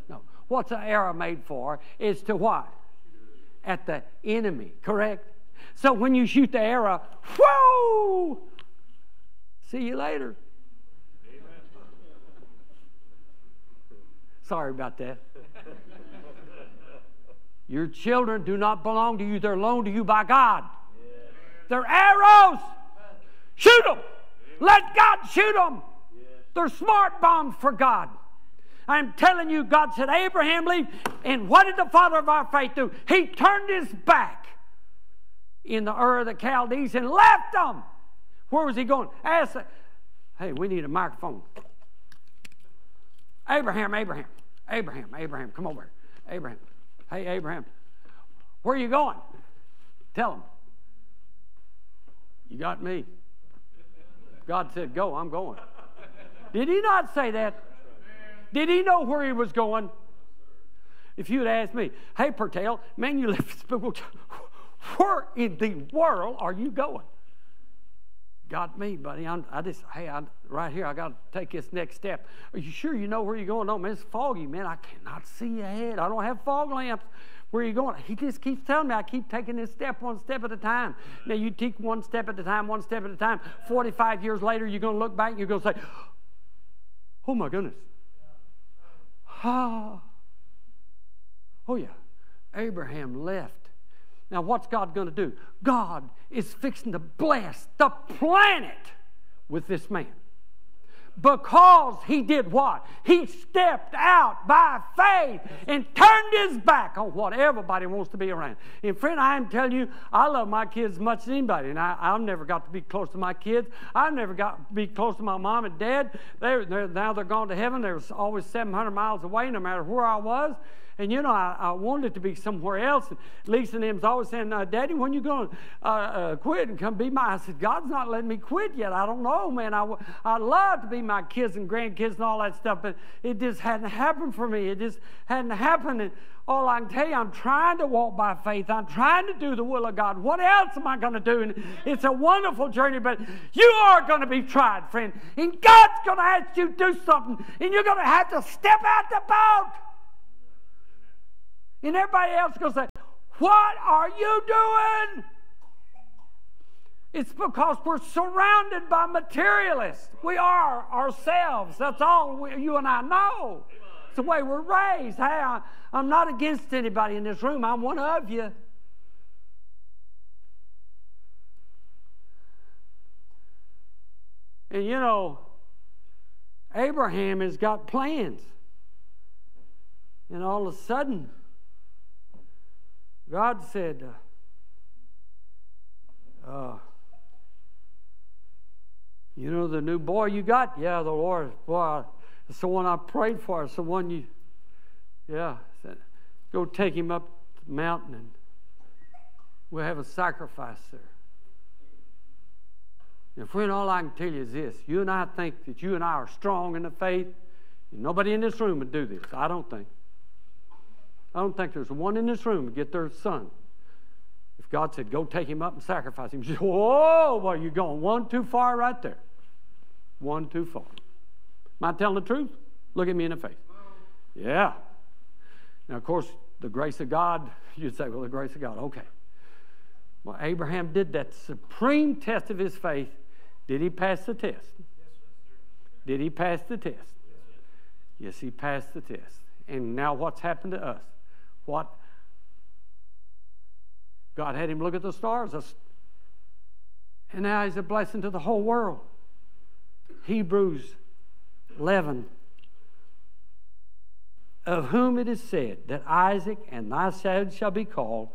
No. What's an arrow made for? Is to what? At the enemy, correct? So when you shoot the arrow, whoa! See you later. Sorry about that. Your children do not belong to you, they're loaned to you by God. They're arrows. Shoot them. Let God shoot them. They're smart bombs for God. I'm telling you, God said, Abraham, leave. And what did the father of our faith do? He turned his back in the Ur of the Chaldees and left them. Where was he going? Ask, hey, we need a microphone. Abraham, Abraham. Abraham, Abraham, come over. Abraham. Hey, Abraham, where are you going? Tell him. You got me. God said, Go, I'm going. Did he not say that? Did he know where he was going? If you had asked me, Hey, Purtell, man, you live where in the world are you going? Got me, buddy. I'm, i just, hey, I'm right here. I got to take this next step. Are you sure you know where you're going? No, man, it's foggy, man. I cannot see ahead. I don't have fog lamps. Where are you going? He just keeps telling me I keep taking this step one step at a time. Now, you take one step at a time, one step at a time. 45 years later, you're going to look back and you're going to say, oh my goodness. Ah. Oh, yeah. Abraham left now, what's God going to do? God is fixing to bless the planet with this man. because he did what? He stepped out by faith and turned his back on what everybody wants to be around. And friend, I am telling you, I love my kids as much as anybody, and I, I've never got to be close to my kids. I've never got to be close to my mom and dad. They're, they're, now they're gone to heaven. They were always 700 miles away, no matter where I was. And you know, I, I wanted to be somewhere else. And Lisa and him's always saying, uh, Daddy, when you going to uh, uh, quit and come be my? I said, God's not letting me quit yet. I don't know, man. I, I love to be my kids and grandkids and all that stuff, but it just hadn't happened for me. It just hadn't happened. And all I can tell you, I'm trying to walk by faith. I'm trying to do the will of God. What else am I going to do? And it's a wonderful journey, but you are going to be tried, friend. And God's going to ask you to do something, and you're going to have to step out the boat. And everybody else goes, say, What are you doing? It's because we're surrounded by materialists. We are ourselves. That's all we, you and I know. It's the way we're raised. Hey, I, I'm not against anybody in this room. I'm one of you. And you know, Abraham has got plans. And all of a sudden, God said, uh, uh, You know the new boy you got? Yeah, the Lord. Boy, it's the one I prayed for. It's the one you, yeah. Go take him up the mountain and we'll have a sacrifice there. And friend, all I can tell you is this you and I think that you and I are strong in the faith. Nobody in this room would do this. I don't think. I don't think there's one in this room to get their son. If God said, go take him up and sacrifice him, you say, whoa, well, you're going one too far right there. One too far. Am I telling the truth? Look at me in the face. Yeah. Now, of course, the grace of God, you'd say, well, the grace of God, okay. Well, Abraham did that supreme test of his faith. Did he pass the test? Did he pass the test? Yes, he passed the test. And now what's happened to us? What? God had him look at the stars. And now he's a blessing to the whole world. Hebrews 11. Of whom it is said that Isaac and thy seed shall be called,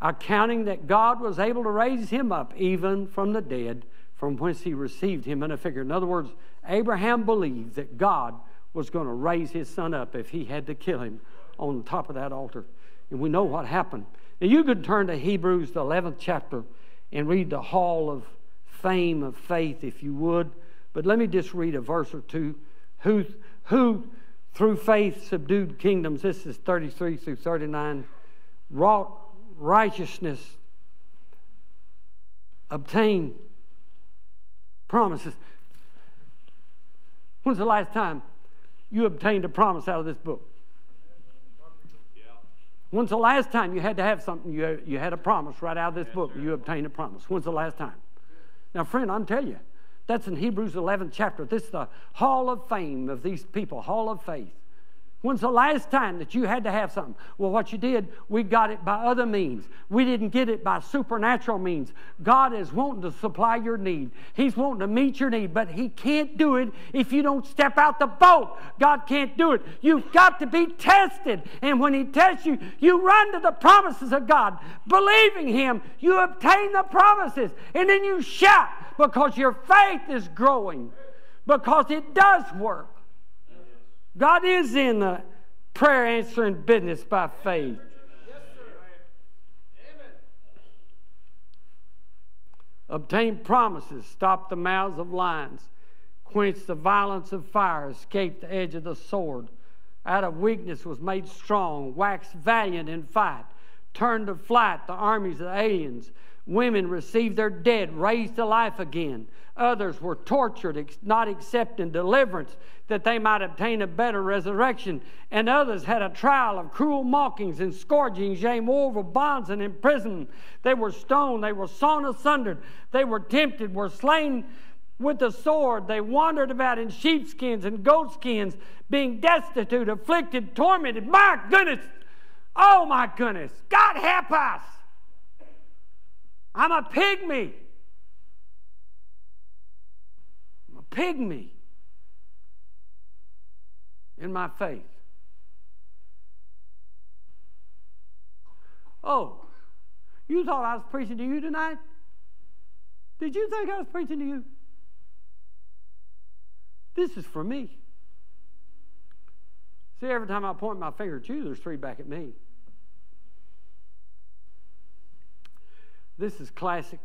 accounting that God was able to raise him up even from the dead, from whence he received him in a figure. In other words, Abraham believed that God was going to raise his son up if he had to kill him on the top of that altar. And we know what happened. Now, you could turn to Hebrews, the 11th chapter, and read the hall of fame of faith if you would. But let me just read a verse or two. Who, who through faith subdued kingdoms, this is 33 through 39, wrought righteousness, obtained promises. When's the last time you obtained a promise out of this book? When's the last time you had to have something, you, you had a promise right out of this book, you obtained a promise? When's the last time? Now, friend, I'm telling you, that's in Hebrews 11th chapter. This is the hall of fame of these people, hall of faith. When's the last time that you had to have something? Well, what you did, we got it by other means. We didn't get it by supernatural means. God is wanting to supply your need. He's wanting to meet your need, but He can't do it if you don't step out the boat. God can't do it. You've got to be tested. And when He tests you, you run to the promises of God. Believing Him, you obtain the promises. And then you shout because your faith is growing, because it does work. God is in the prayer answering business by faith. Obtain promises, stop the mouths of lions, quench the violence of fire, escape the edge of the sword. Out of weakness was made strong, waxed valiant in fight, turned to flight the armies of the aliens. Women received their dead, raised to life again. Others were tortured, not accepting deliverance that they might obtain a better resurrection. And others had a trial of cruel mockings and scourgings, yea, moreover, bonds and imprisonment. They were stoned, they were sawn asunder, they were tempted, were slain with the sword. They wandered about in sheepskins and goatskins, being destitute, afflicted, tormented. My goodness! Oh my goodness! God help us! I'm a pygmy. I'm a pygmy. in my faith. Oh, you thought I was preaching to you tonight? Did you think I was preaching to you? This is for me. See, every time I point my finger at you, there's three back at me. This is classic.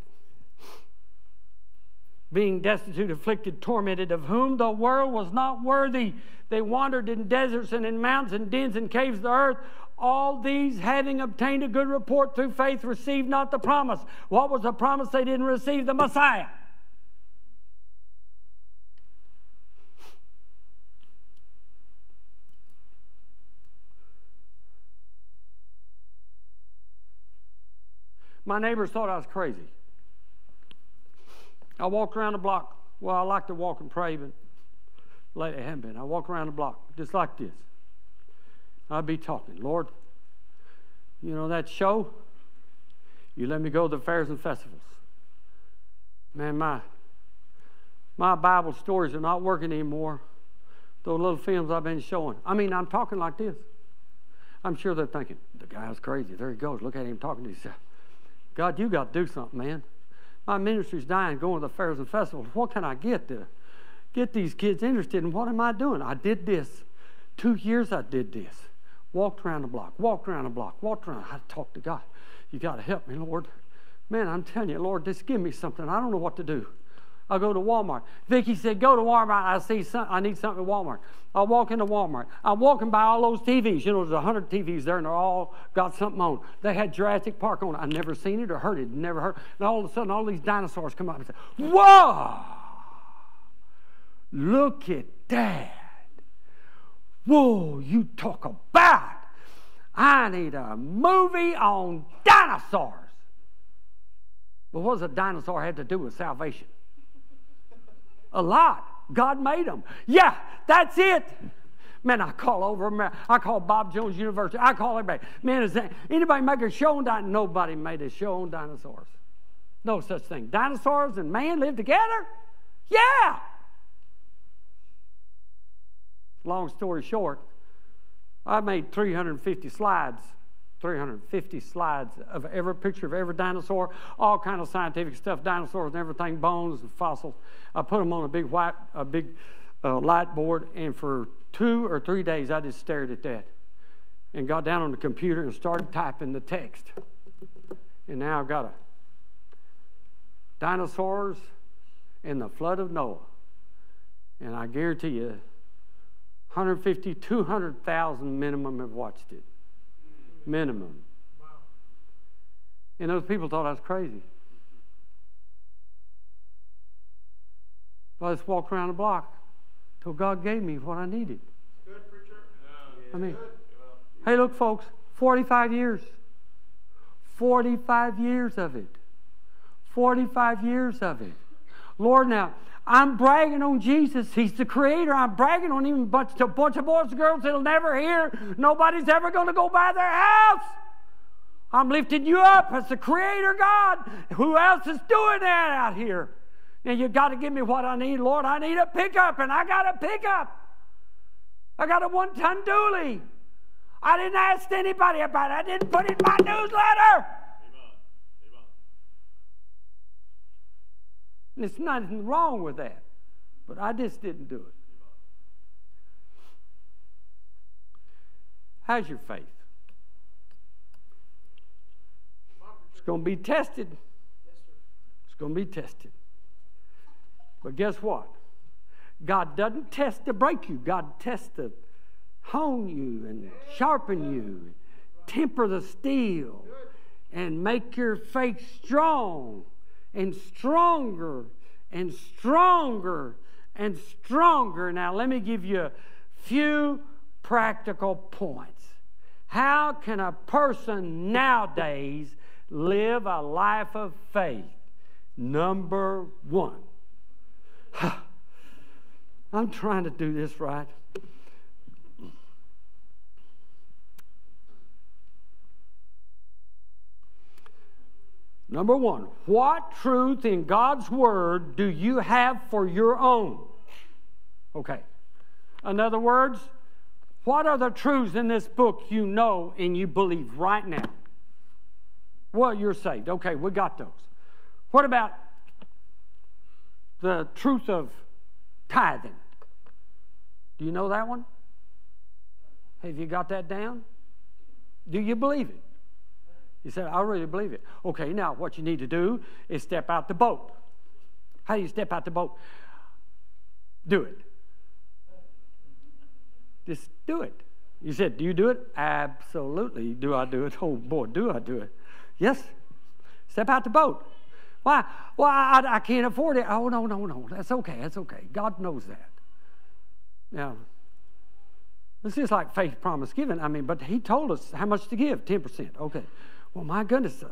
Being destitute, afflicted, tormented, of whom the world was not worthy. They wandered in deserts and in mountains and dens and caves of the earth. All these, having obtained a good report through faith, received not the promise. What was the promise? They didn't receive the Messiah. My neighbors thought I was crazy. I walked around the block. Well, I like to walk and pray, but lately I haven't been. I walk around the block just like this. I'd be talking, Lord, you know that show? You let me go to the fairs and festivals. Man, my my Bible stories are not working anymore. Those little films I've been showing. I mean, I'm talking like this. I'm sure they're thinking, the guy's crazy. There he goes. Look at him talking to himself. God, you got to do something, man. My ministry's dying, going to the fairs and festivals. What can I get to get these kids interested in what am I doing? I did this. Two years I did this. Walked around the block, walked around the block, walked around. I talked to God. You got to help me, Lord. Man, I'm telling you, Lord, just give me something. I don't know what to do. I'll go to Walmart. Vicki said, Go to Walmart. I see some, I need something at Walmart. I'll walk into Walmart. I'm walking by all those TVs. You know, there's 100 TVs there, and they're all got something on. They had Jurassic Park on. I've never seen it or heard it. Never heard. And all of a sudden, all these dinosaurs come up and say, Whoa! Look at that. Whoa, you talk about. I need a movie on dinosaurs. But what does a dinosaur have to do with salvation? A lot. God made them. Yeah, that's it. Man, I call over, I call Bob Jones University, I call everybody. Man, is that, anybody make a show on dinosaurs? Nobody made a show on dinosaurs. No such thing. Dinosaurs and man live together? Yeah. Long story short, I made 350 slides 350 slides of every picture of every dinosaur, all kind of scientific stuff, dinosaurs and everything, bones and fossils. I put them on a big white, a big uh, light board, and for two or three days I just stared at that, and got down on the computer and started typing the text. And now I've got a dinosaurs in the flood of Noah, and I guarantee you, 150, 200,000 minimum have watched it minimum. And those people thought I was crazy. But I just walked around the block till God gave me what I needed. Good, preacher. I mean, hey, look, folks, 45 years. 45 years of it. 45 years of it. Lord, now, I'm bragging on Jesus. He's the creator. I'm bragging on him, but a bunch of boys and girls that'll never hear. Nobody's ever going to go by their house. I'm lifting you up as the creator God. Who else is doing that out here? Now you got to give me what I need, Lord. I need a pickup, and I got a pickup. I got a one-ton dually. I didn't ask anybody about it. I didn't put it in my newsletter. And there's nothing wrong with that. But I just didn't do it. How's your faith? It's going to be tested. It's going to be tested. But guess what? God doesn't test to break you. God tests to hone you and sharpen you, temper the steel, and make your faith strong and stronger and stronger and stronger. Now, let me give you a few practical points. How can a person nowadays live a life of faith? Number one. I'm trying to do this right. Number one, what truth in God's Word do you have for your own? Okay. In other words, What are the truths in this book you know and you believe right now? Well, you're saved. Okay, we got those. What about the truth of tithing? Do you know that one? Have you got that down? Do you believe it? You said, I really believe it. Okay, now what you need to do is step out the boat. How do you step out the boat? Do it. Just do it. You said, Do you do it? Absolutely. Do I do it? Oh boy, do I do it. Yes. Step out the boat. Why? Well, I, I can't afford it. Oh, no, no, no. That's okay. That's okay. God knows that. Now, this is like faith promise given. I mean, but He told us how much to give 10%. Okay. Well, my goodness. Uh,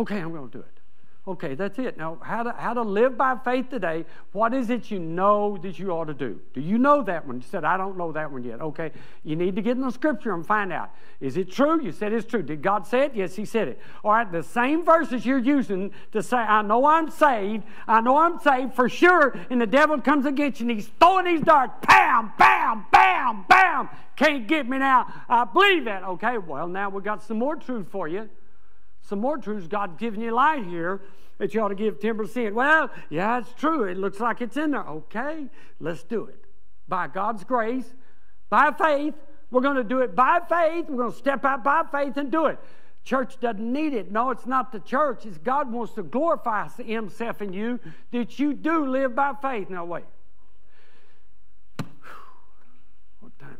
okay, I'm going to do it. Okay, that's it. Now, how to, how to live by faith today. What is it you know that you ought to do? Do you know that one? You said, I don't know that one yet. Okay, you need to get in the scripture and find out. Is it true? You said it's true. Did God say it? Yes, He said it. All right, the same verses you're using to say, I know I'm saved, I know I'm saved for sure, and the devil comes against you and he's throwing these darts, bam, bam, bam, bam. Can't get me now. I believe that. Okay, well, now we've got some more truth for you some more truths God's giving you light here that you ought to give 10%. Well, yeah, it's true. It looks like it's in there. Okay, let's do it. By God's grace, by faith, we're going to do it by faith. We're going to step out by faith and do it. Church doesn't need it. No, it's not the church. It's God wants to glorify Himself in you that you do live by faith. Now, wait. What time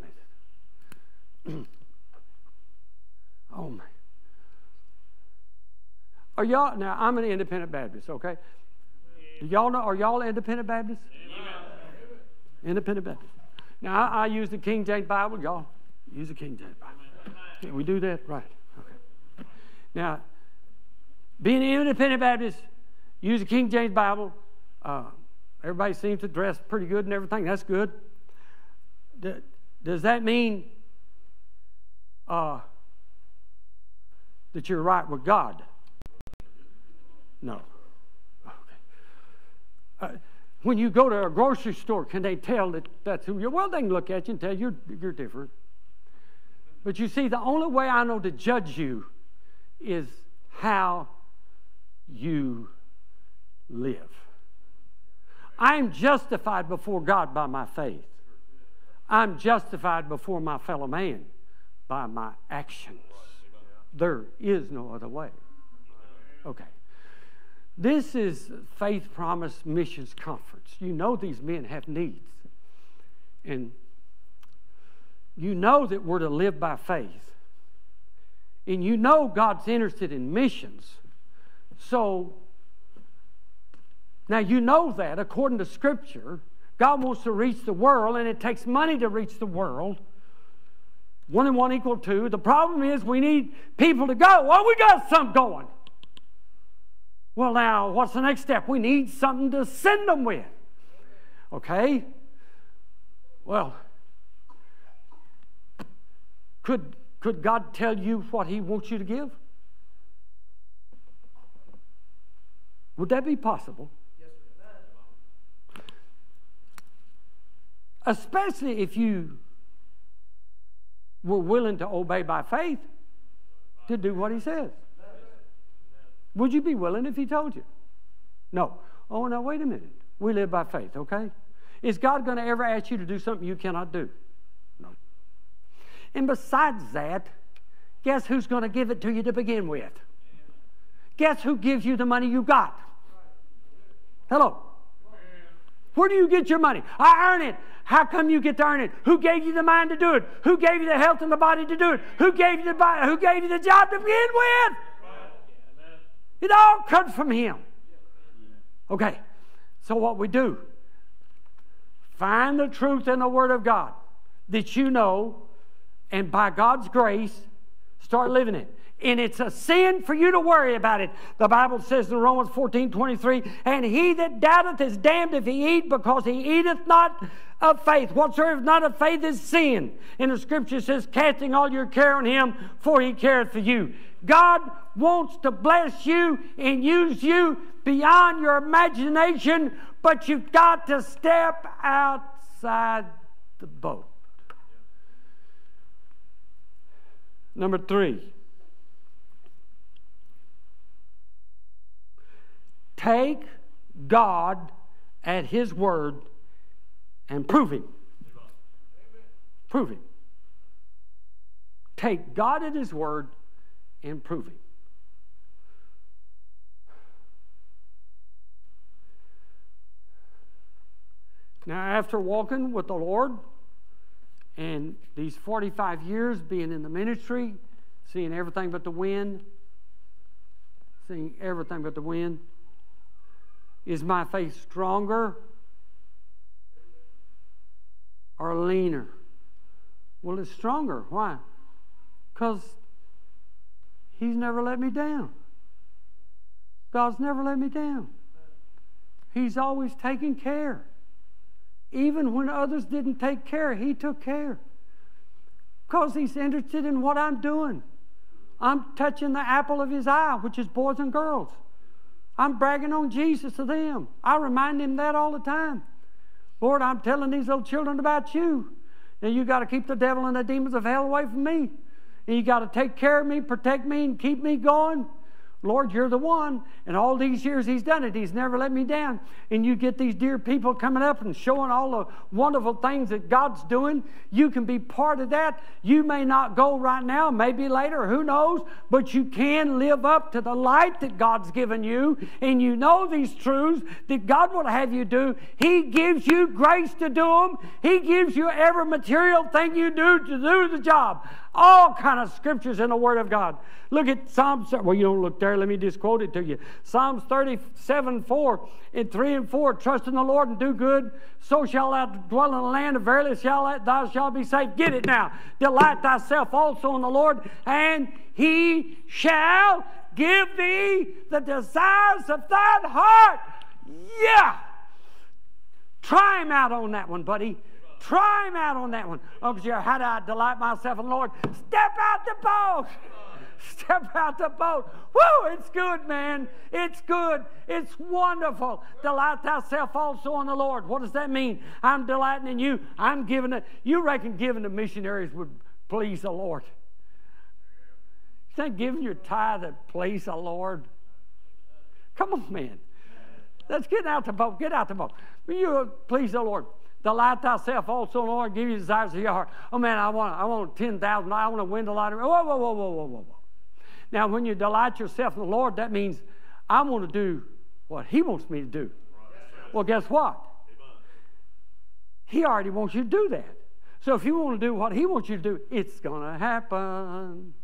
is it? oh, my. Are y'all now? I'm an independent Baptist. Okay. Do y'all know? Are y'all independent Baptists? Independent Baptist. Now I, I, use the King James Bible. Y'all use the King James Bible. Can we do that? Right. Okay. Now, being an independent Baptist, use the King James Bible. Uh, everybody seems to dress pretty good and everything. That's good. Does that mean uh, that you're right with God? No. Okay. Uh, when you go to a grocery store, can they tell that that's who you're? Well, they can look at you and tell you're, you're different. But you see, the only way I know to judge you is how you live. I am justified before God by my faith. I'm justified before my fellow man by my actions. There is no other way. Okay. This is Faith Promise Missions Conference. You know these men have needs. And you know that we're to live by faith. And you know God's interested in missions. So, now you know that according to Scripture, God wants to reach the world, and it takes money to reach the world. One and one equal two. The problem is we need people to go. Well, we got some going. Well, now, what's the next step? We need something to send them with. Okay? Well, could, could God tell you what He wants you to give? Would that be possible? Especially if you were willing to obey by faith to do what He says. Would you be willing if he told you? No. Oh, now, wait a minute. We live by faith, okay? Is God going to ever ask you to do something you cannot do? No. And besides that, guess who's going to give it to you to begin with? Guess who gives you the money you got? Hello. Where do you get your money? I earn it. How come you get to earn it? Who gave you the mind to do it? Who gave you the health and the body to do it? Who gave you the who gave you the job to begin with? It all comes from Him. Okay, so what we do, find the truth in the Word of God that you know, and by God's grace, start living it. And it's a sin for you to worry about it. The Bible says in Romans 14 23, and he that doubteth is damned if he eat, because he eateth not of faith. Whatsoever is not of faith is sin. And the scripture says, casting all your care on him, for he careth for you. God wants to bless you and use you beyond your imagination, but you've got to step outside the boat. Number three. Take God at His word and prove Him. Prove Him. Take God at His word and prove Him. Now, after walking with the Lord and these 45 years being in the ministry, seeing everything but the wind, seeing everything but the wind, is my faith stronger or leaner? Well, it's stronger. Why? Because He's never let me down. God's never let me down. He's always taken care. Even when others didn't take care, He took care. Because He's interested in what I'm doing. I'm touching the apple of His eye, which is boys and girls. I'm bragging on Jesus to them. I remind them that all the time. Lord, I'm telling these little children about you. And you got to keep the devil and the demons of hell away from me. And you got to take care of me, protect me, and keep me going. Lord, you're the one. And all these years He's done it. He's never let me down. And you get these dear people coming up and showing all the wonderful things that God's doing. You can be part of that. You may not go right now, maybe later, who knows? But you can live up to the light that God's given you. And you know these truths that God will have you do. He gives you grace to do them, He gives you every material thing you do to do the job all kind of scriptures in the Word of God. Look at Psalms. Well, you don't look there. Let me just quote it to you. Psalms 37, 4 and 3 and 4. Trust in the Lord and do good. So shall thou dwell in the land. verily shall thou shalt be safe. Get it now. Delight thyself also in the Lord, and he shall give thee the desires of thine heart. Yeah. Try him out on that one, buddy. Try him out on that one. Oh, Uncle Jerry, how do I delight myself in the Lord? Step out the boat. Step out the boat. Woo, it's good, man. It's good. It's wonderful. Delight thyself also in the Lord. What does that mean? I'm delighting in you. I'm giving it. You reckon giving to missionaries would please the Lord? You think giving your tithe that please the Lord? Come on, man. Let's get out the boat. Get out the boat. You please the Lord. Delight thyself also, Lord, give you desires of your heart. Oh man, I want, I want 10,000. I want to win the lottery. Whoa, whoa, whoa, whoa, whoa, whoa. Now, when you delight yourself in the Lord, that means I want to do what He wants me to do. Well, guess what? He already wants you to do that. So if you want to do what He wants you to do, it's going to happen.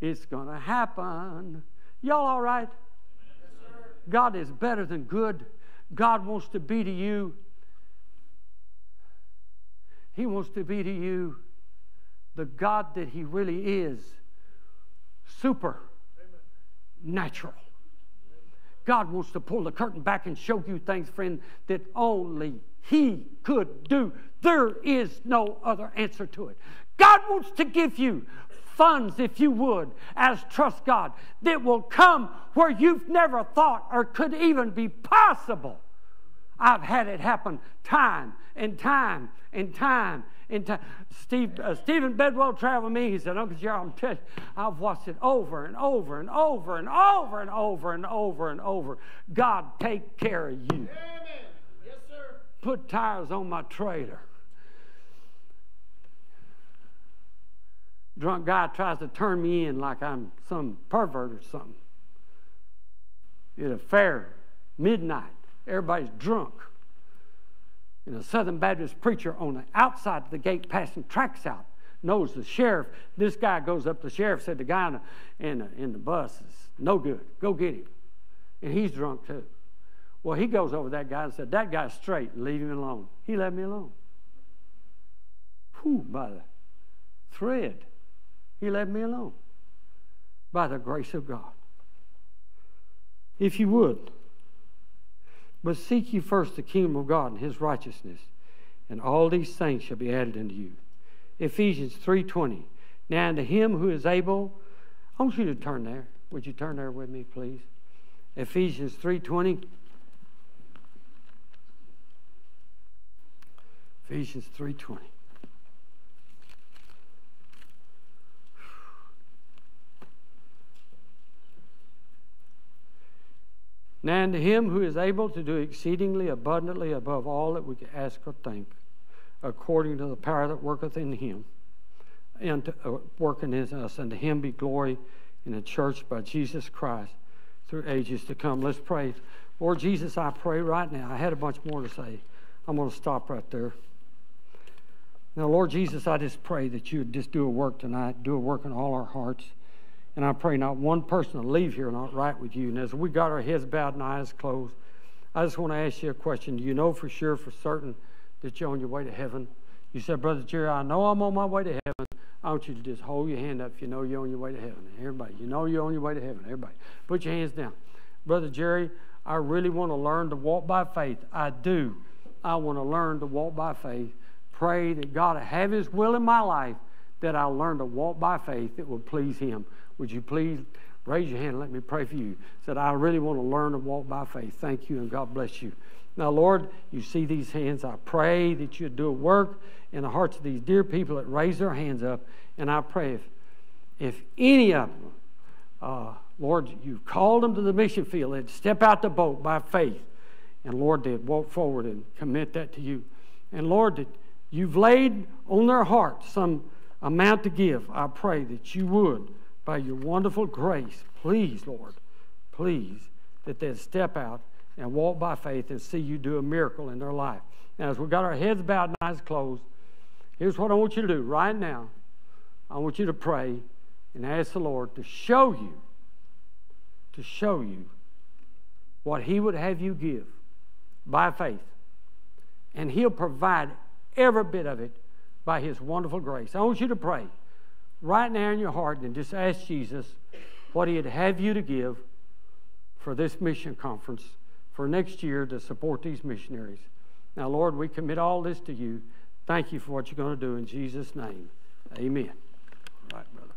It's going to happen. Y'all all right? God is better than good. God wants to be to you he wants to be to you the God that He really is super natural. God wants to pull the curtain back and show you things, friend, that only He could do. There is no other answer to it. God wants to give you funds, if you would, as trust God, that will come where you've never thought or could even be possible. I've had it happen time and time and time and time. Steve, uh, Stephen Bedwell traveled me. He said, Uncle Gerald, I'm telling you, I've watched it over and over and over and over and over and over and over. God take care of you. Amen. Yes, sir. Put tires on my trailer. Drunk guy tries to turn me in like I'm some pervert or something. At a fair, midnight. Everybody's drunk. And a Southern Baptist preacher on the outside of the gate passing tracks out knows the sheriff. This guy goes up. The sheriff said the guy in the, in the, in the bus is no good. Go get him. And he's drunk too. Well, he goes over that guy and said, That guy's straight. Leave him alone. He left me alone. Whew, by the thread. He left me alone. By the grace of God. If you would, but seek ye first the kingdom of God and his righteousness, and all these things shall be added unto you. Ephesians 3:20. Now unto him who is able, I want you to turn there. Would you turn there with me, please? Ephesians 3:20. Ephesians 3:20. Now unto him who is able to do exceedingly abundantly above all that we can ask or think, according to the power that worketh in him, and to, uh, working in us, and to him be glory in the church by Jesus Christ through ages to come. Let's pray. Lord Jesus, I pray right now. I had a bunch more to say. I'm going to stop right there. Now, Lord Jesus, I just pray that you would just do a work tonight, do a work in all our hearts. And I pray not one person will leave here not right with you. And as we got our heads bowed and eyes closed, I just want to ask you a question. Do you know for sure, for certain, that you're on your way to heaven? You said, Brother Jerry, I know I'm on my way to heaven. I want you to just hold your hand up if you know you're on your way to heaven. Everybody, you know you're on your way to heaven. Everybody, put your hands down. Brother Jerry, I really want to learn to walk by faith. I do. I want to learn to walk by faith. Pray that God have His will in my life, that I'll learn to walk by faith that will please Him. Would you please raise your hand and let me pray for you? Said, I really want to learn to walk by faith. Thank you, and God bless you. Now, Lord, you see these hands. I pray that you'd do a work in the hearts of these dear people that raise their hands up. And I pray if, if any of them, uh, Lord, you've called them to the mission field, they'd step out the boat by faith. And Lord, they'd walk forward and commit that to you. And Lord, that you've laid on their heart some amount to give. I pray that you would, by your wonderful grace, please, Lord, please, that they'd step out and walk by faith and see you do a miracle in their life. Now, as we've got our heads bowed and eyes closed, here's what I want you to do right now. I want you to pray and ask the Lord to show you, to show you what He would have you give by faith. And He'll provide every bit of it by His wonderful grace. I want you to pray right now in your heart and just ask Jesus what He'd have you to give for this mission conference for next year to support these missionaries. Now, Lord, we commit all this to you. Thank you for what you're going to do in Jesus' name. Amen. All right, brother.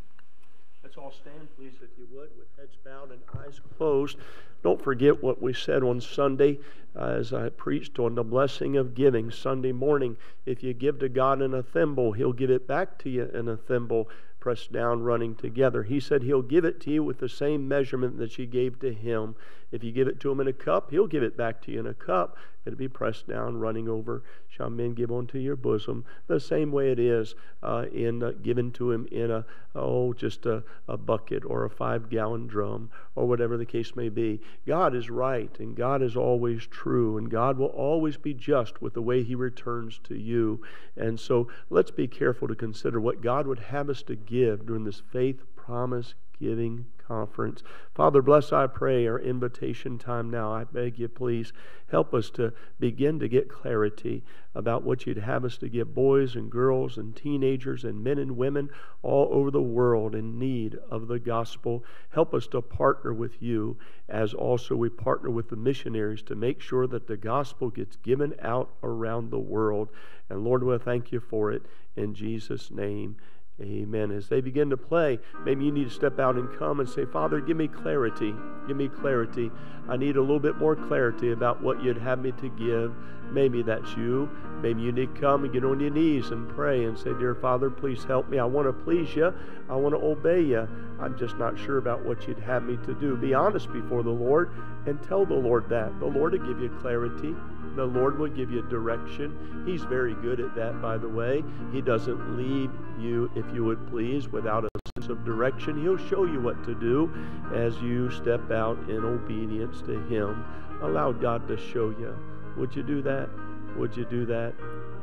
Let's all stand, please, if you would, with heads bowed and eyes closed. Don't forget what we said on Sunday uh, as I preached on the blessing of giving Sunday morning. If you give to God in a thimble, He'll give it back to you in a thimble pressed down, running together. He said he'll give it to you with the same measurement that you gave to him. If you give it to him in a cup, he'll give it back to you in a cup. It'll be pressed down, running over. Shall men give unto your bosom? The same way it is uh, in uh, given to him in a oh just a, a bucket or a five gallon drum or whatever the case may be. God is right and God is always true and God will always be just with the way He returns to you. And so let's be careful to consider what God would have us to give during this faith promise giving conference. Father, bless, I pray, our invitation time now. I beg you, please help us to begin to get clarity about what you'd have us to give boys and girls and teenagers and men and women all over the world in need of the gospel. Help us to partner with you as also we partner with the missionaries to make sure that the gospel gets given out around the world. And Lord, we thank you for it in Jesus' name. Amen. As they begin to play, maybe you need to step out and come and say, Father, give me clarity. Give me clarity. I need a little bit more clarity about what you'd have me to give. Maybe that's you. Maybe you need to come and get on your knees and pray and say, Dear Father, please help me. I want to please you. I want to obey you. I'm just not sure about what you'd have me to do. Be honest before the Lord and tell the Lord that. The Lord will give you clarity. The Lord will give you direction. He's very good at that, by the way. He doesn't leave you, if you would please, without a sense of direction. He'll show you what to do as you step out in obedience to Him. Allow God to show you. Would you do that? Would you do that?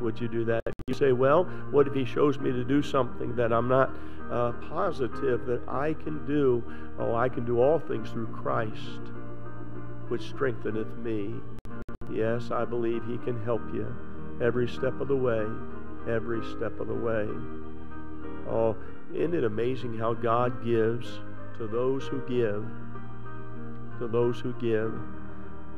Would you do that? You say, well, what if He shows me to do something that I'm not uh, positive that I can do? Oh, I can do all things through Christ, which strengtheneth me. Yes, I believe He can help you every step of the way. Every step of the way. Oh, isn't it amazing how God gives to those who give? To those who give.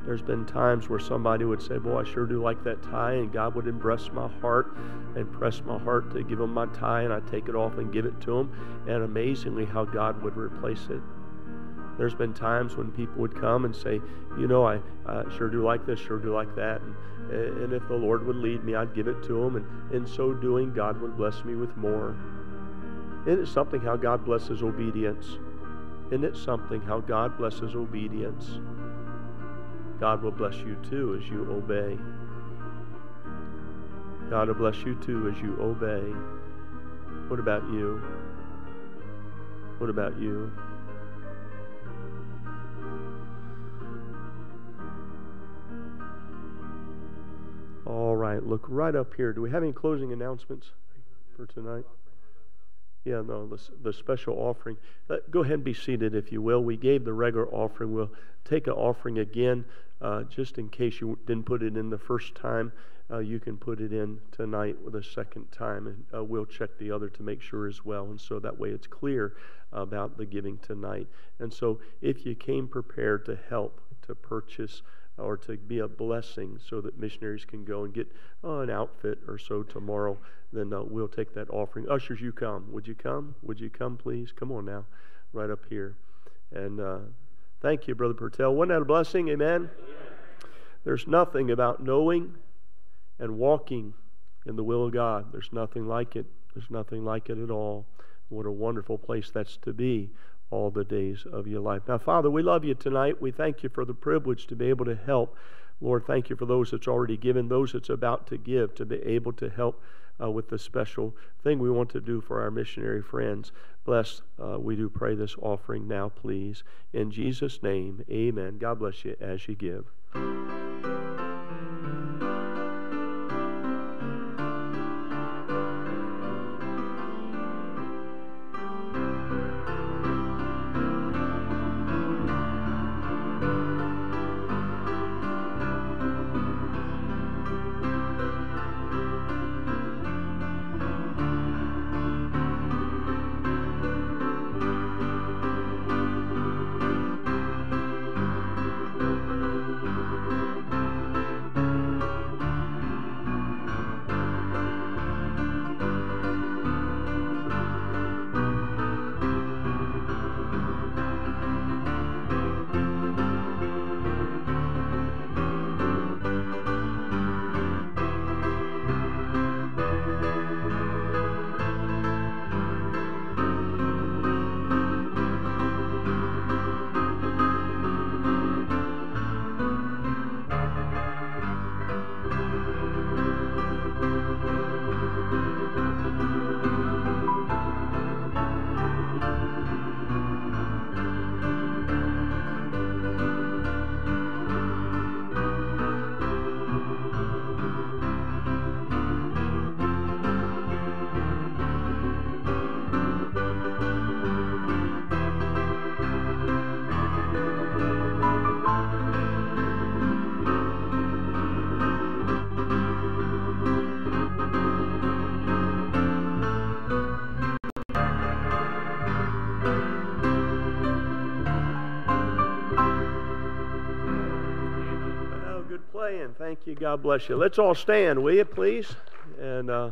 There's been times where somebody would say, Boy, I sure do like that tie, and God would impress my heart and press my heart to give them my tie, and I take it off and give it to them. And amazingly, how God would replace it. There's been times when people would come and say, you know, I, I sure do like this, sure do like that. And, and if the Lord would lead me, I'd give it to him. And in so doing, God would bless me with more. Isn't it something how God blesses obedience? Isn't it something how God blesses obedience? God will bless you too as you obey. God will bless you too as you obey. What about you? What about you? All right, look right up here. Do we have any closing announcements for tonight? Yeah, no, the, the special offering. Uh, go ahead and be seated, if you will. We gave the regular offering. We'll take an offering again, uh, just in case you didn't put it in the first time. Uh, you can put it in tonight with a second time, and uh, we'll check the other to make sure as well. And so that way it's clear about the giving tonight. And so if you came prepared to help to purchase or to be a blessing so that missionaries can go and get uh, an outfit or so tomorrow, then uh, we'll take that offering. Ushers, you come. Would you come? Would you come, please? Come on now, right up here. And uh, thank you, Brother Purtell. Wasn't that a blessing? Amen? Amen? There's nothing about knowing and walking in the will of God. There's nothing like it. There's nothing like it at all. What a wonderful place that's to be all the days of your life. Now, Father, we love you tonight. We thank you for the privilege to be able to help. Lord, thank you for those that's already given, those that's about to give, to be able to help uh, with the special thing we want to do for our missionary friends. Bless, uh, we do pray this offering now, please. In Jesus' name, amen. God bless you as you give. Thank you. God bless you. Let's all stand, will you, please? And uh,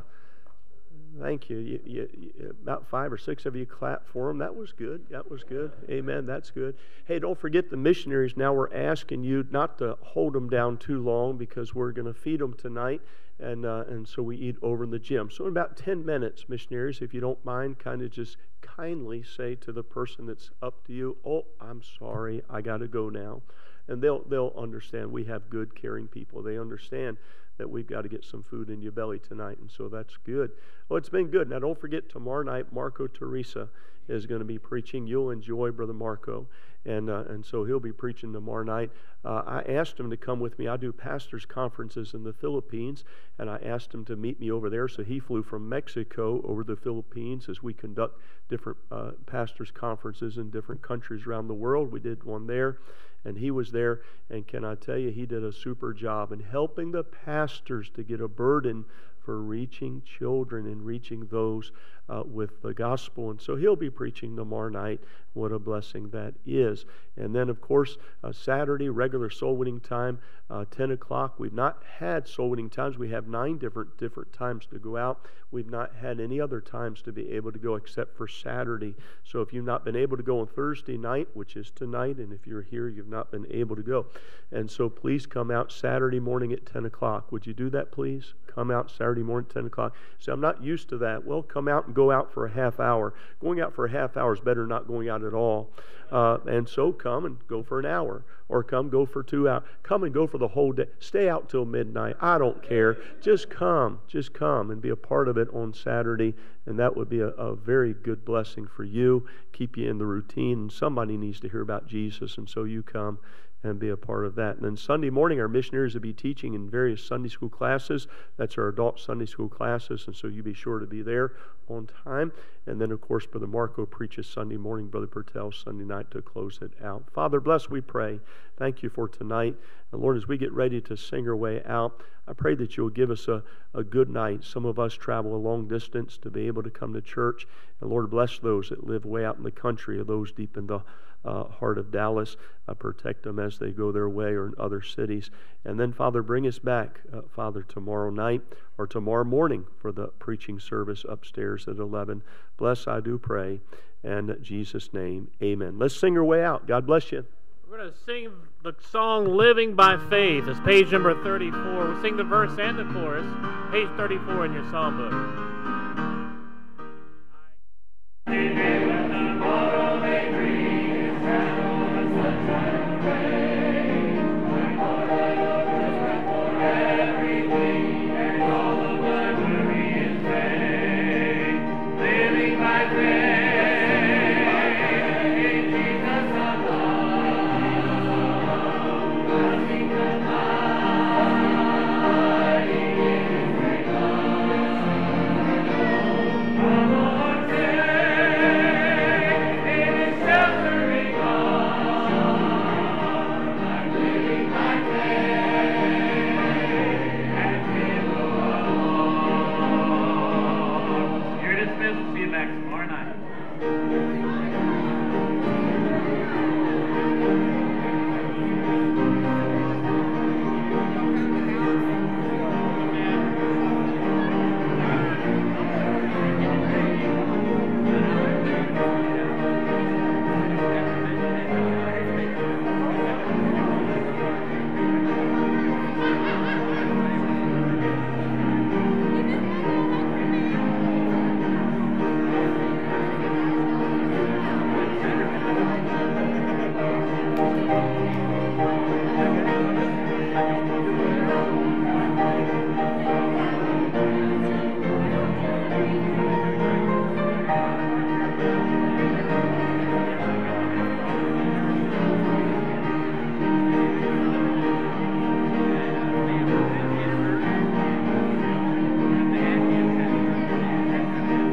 thank you. You, you, you. About five or six of you clapped for them. That was good. That was good. Amen. That's good. Hey, don't forget the missionaries. Now we're asking you not to hold them down too long because we're going to feed them tonight. And, uh, and so we eat over in the gym. So, in about 10 minutes, missionaries, if you don't mind, kind of just kindly say to the person that's up to you, Oh, I'm sorry, I got to go now and they'll they'll understand. We have good, caring people. They understand that we've got to get some food in your belly tonight, and so that's good. Well, it's been good. Now, don't forget tomorrow night, Marco Teresa is going to be preaching. You'll enjoy Brother Marco, and uh, and so he'll be preaching tomorrow night. Uh, I asked him to come with me. I do pastors' conferences in the Philippines, and I asked him to meet me over there. So he flew from Mexico over the Philippines as we conduct different uh, pastors' conferences in different countries around the world. We did one there and he was there. And can I tell you, he did a super job in helping the pastors to get a burden for reaching children and reaching those uh, with the gospel. And so he'll be preaching tomorrow night. What a blessing that is. And then, of course, uh, Saturday, regular soul winning time, uh, 10 o'clock. We've not had soul winning times. We have nine different, different times to go out. We've not had any other times to be able to go except for Saturday. So if you've not been able to go on Thursday night, which is tonight, and if you're here, you've not been able to go. And so please come out Saturday morning at 10 o'clock. Would you do that, please? Come out Saturday morning, at 10 o'clock. So I'm not used to that. Well, come out and go go out for a half hour. Going out for a half hour is better than not going out at all. Uh, and so come and go for an hour, or come go for two hours. Come and go for the whole day. Stay out till midnight. I don't care. Just come. Just come and be a part of it on Saturday. And that would be a, a very good blessing for you. Keep you in the routine. Somebody needs to hear about Jesus, and so you come and be a part of that. And then Sunday morning, our missionaries will be teaching in various Sunday school classes. That's our adult Sunday school classes, and so you be sure to be there on time. And then, of course, Brother Marco preaches Sunday morning, Brother Purtell Sunday night to close it out. Father, bless, we pray. Thank you for tonight. And Lord, as we get ready to sing our way out, I pray that you'll give us a, a good night. Some of us travel a long distance to be able to come to church. And Lord, bless those that live way out in the country or those deep in the uh, heart of Dallas. Uh, protect them as they go their way or in other cities. And then, Father, bring us back, uh, Father, tomorrow night or tomorrow morning for the preaching service upstairs at 11. Bless, I do pray. And in Jesus' name, amen. Let's sing our way out. God bless you. We're going to sing the song Living by Faith. It's page number 34. We'll sing the verse and the chorus, page 34 in your psalm book. Amen.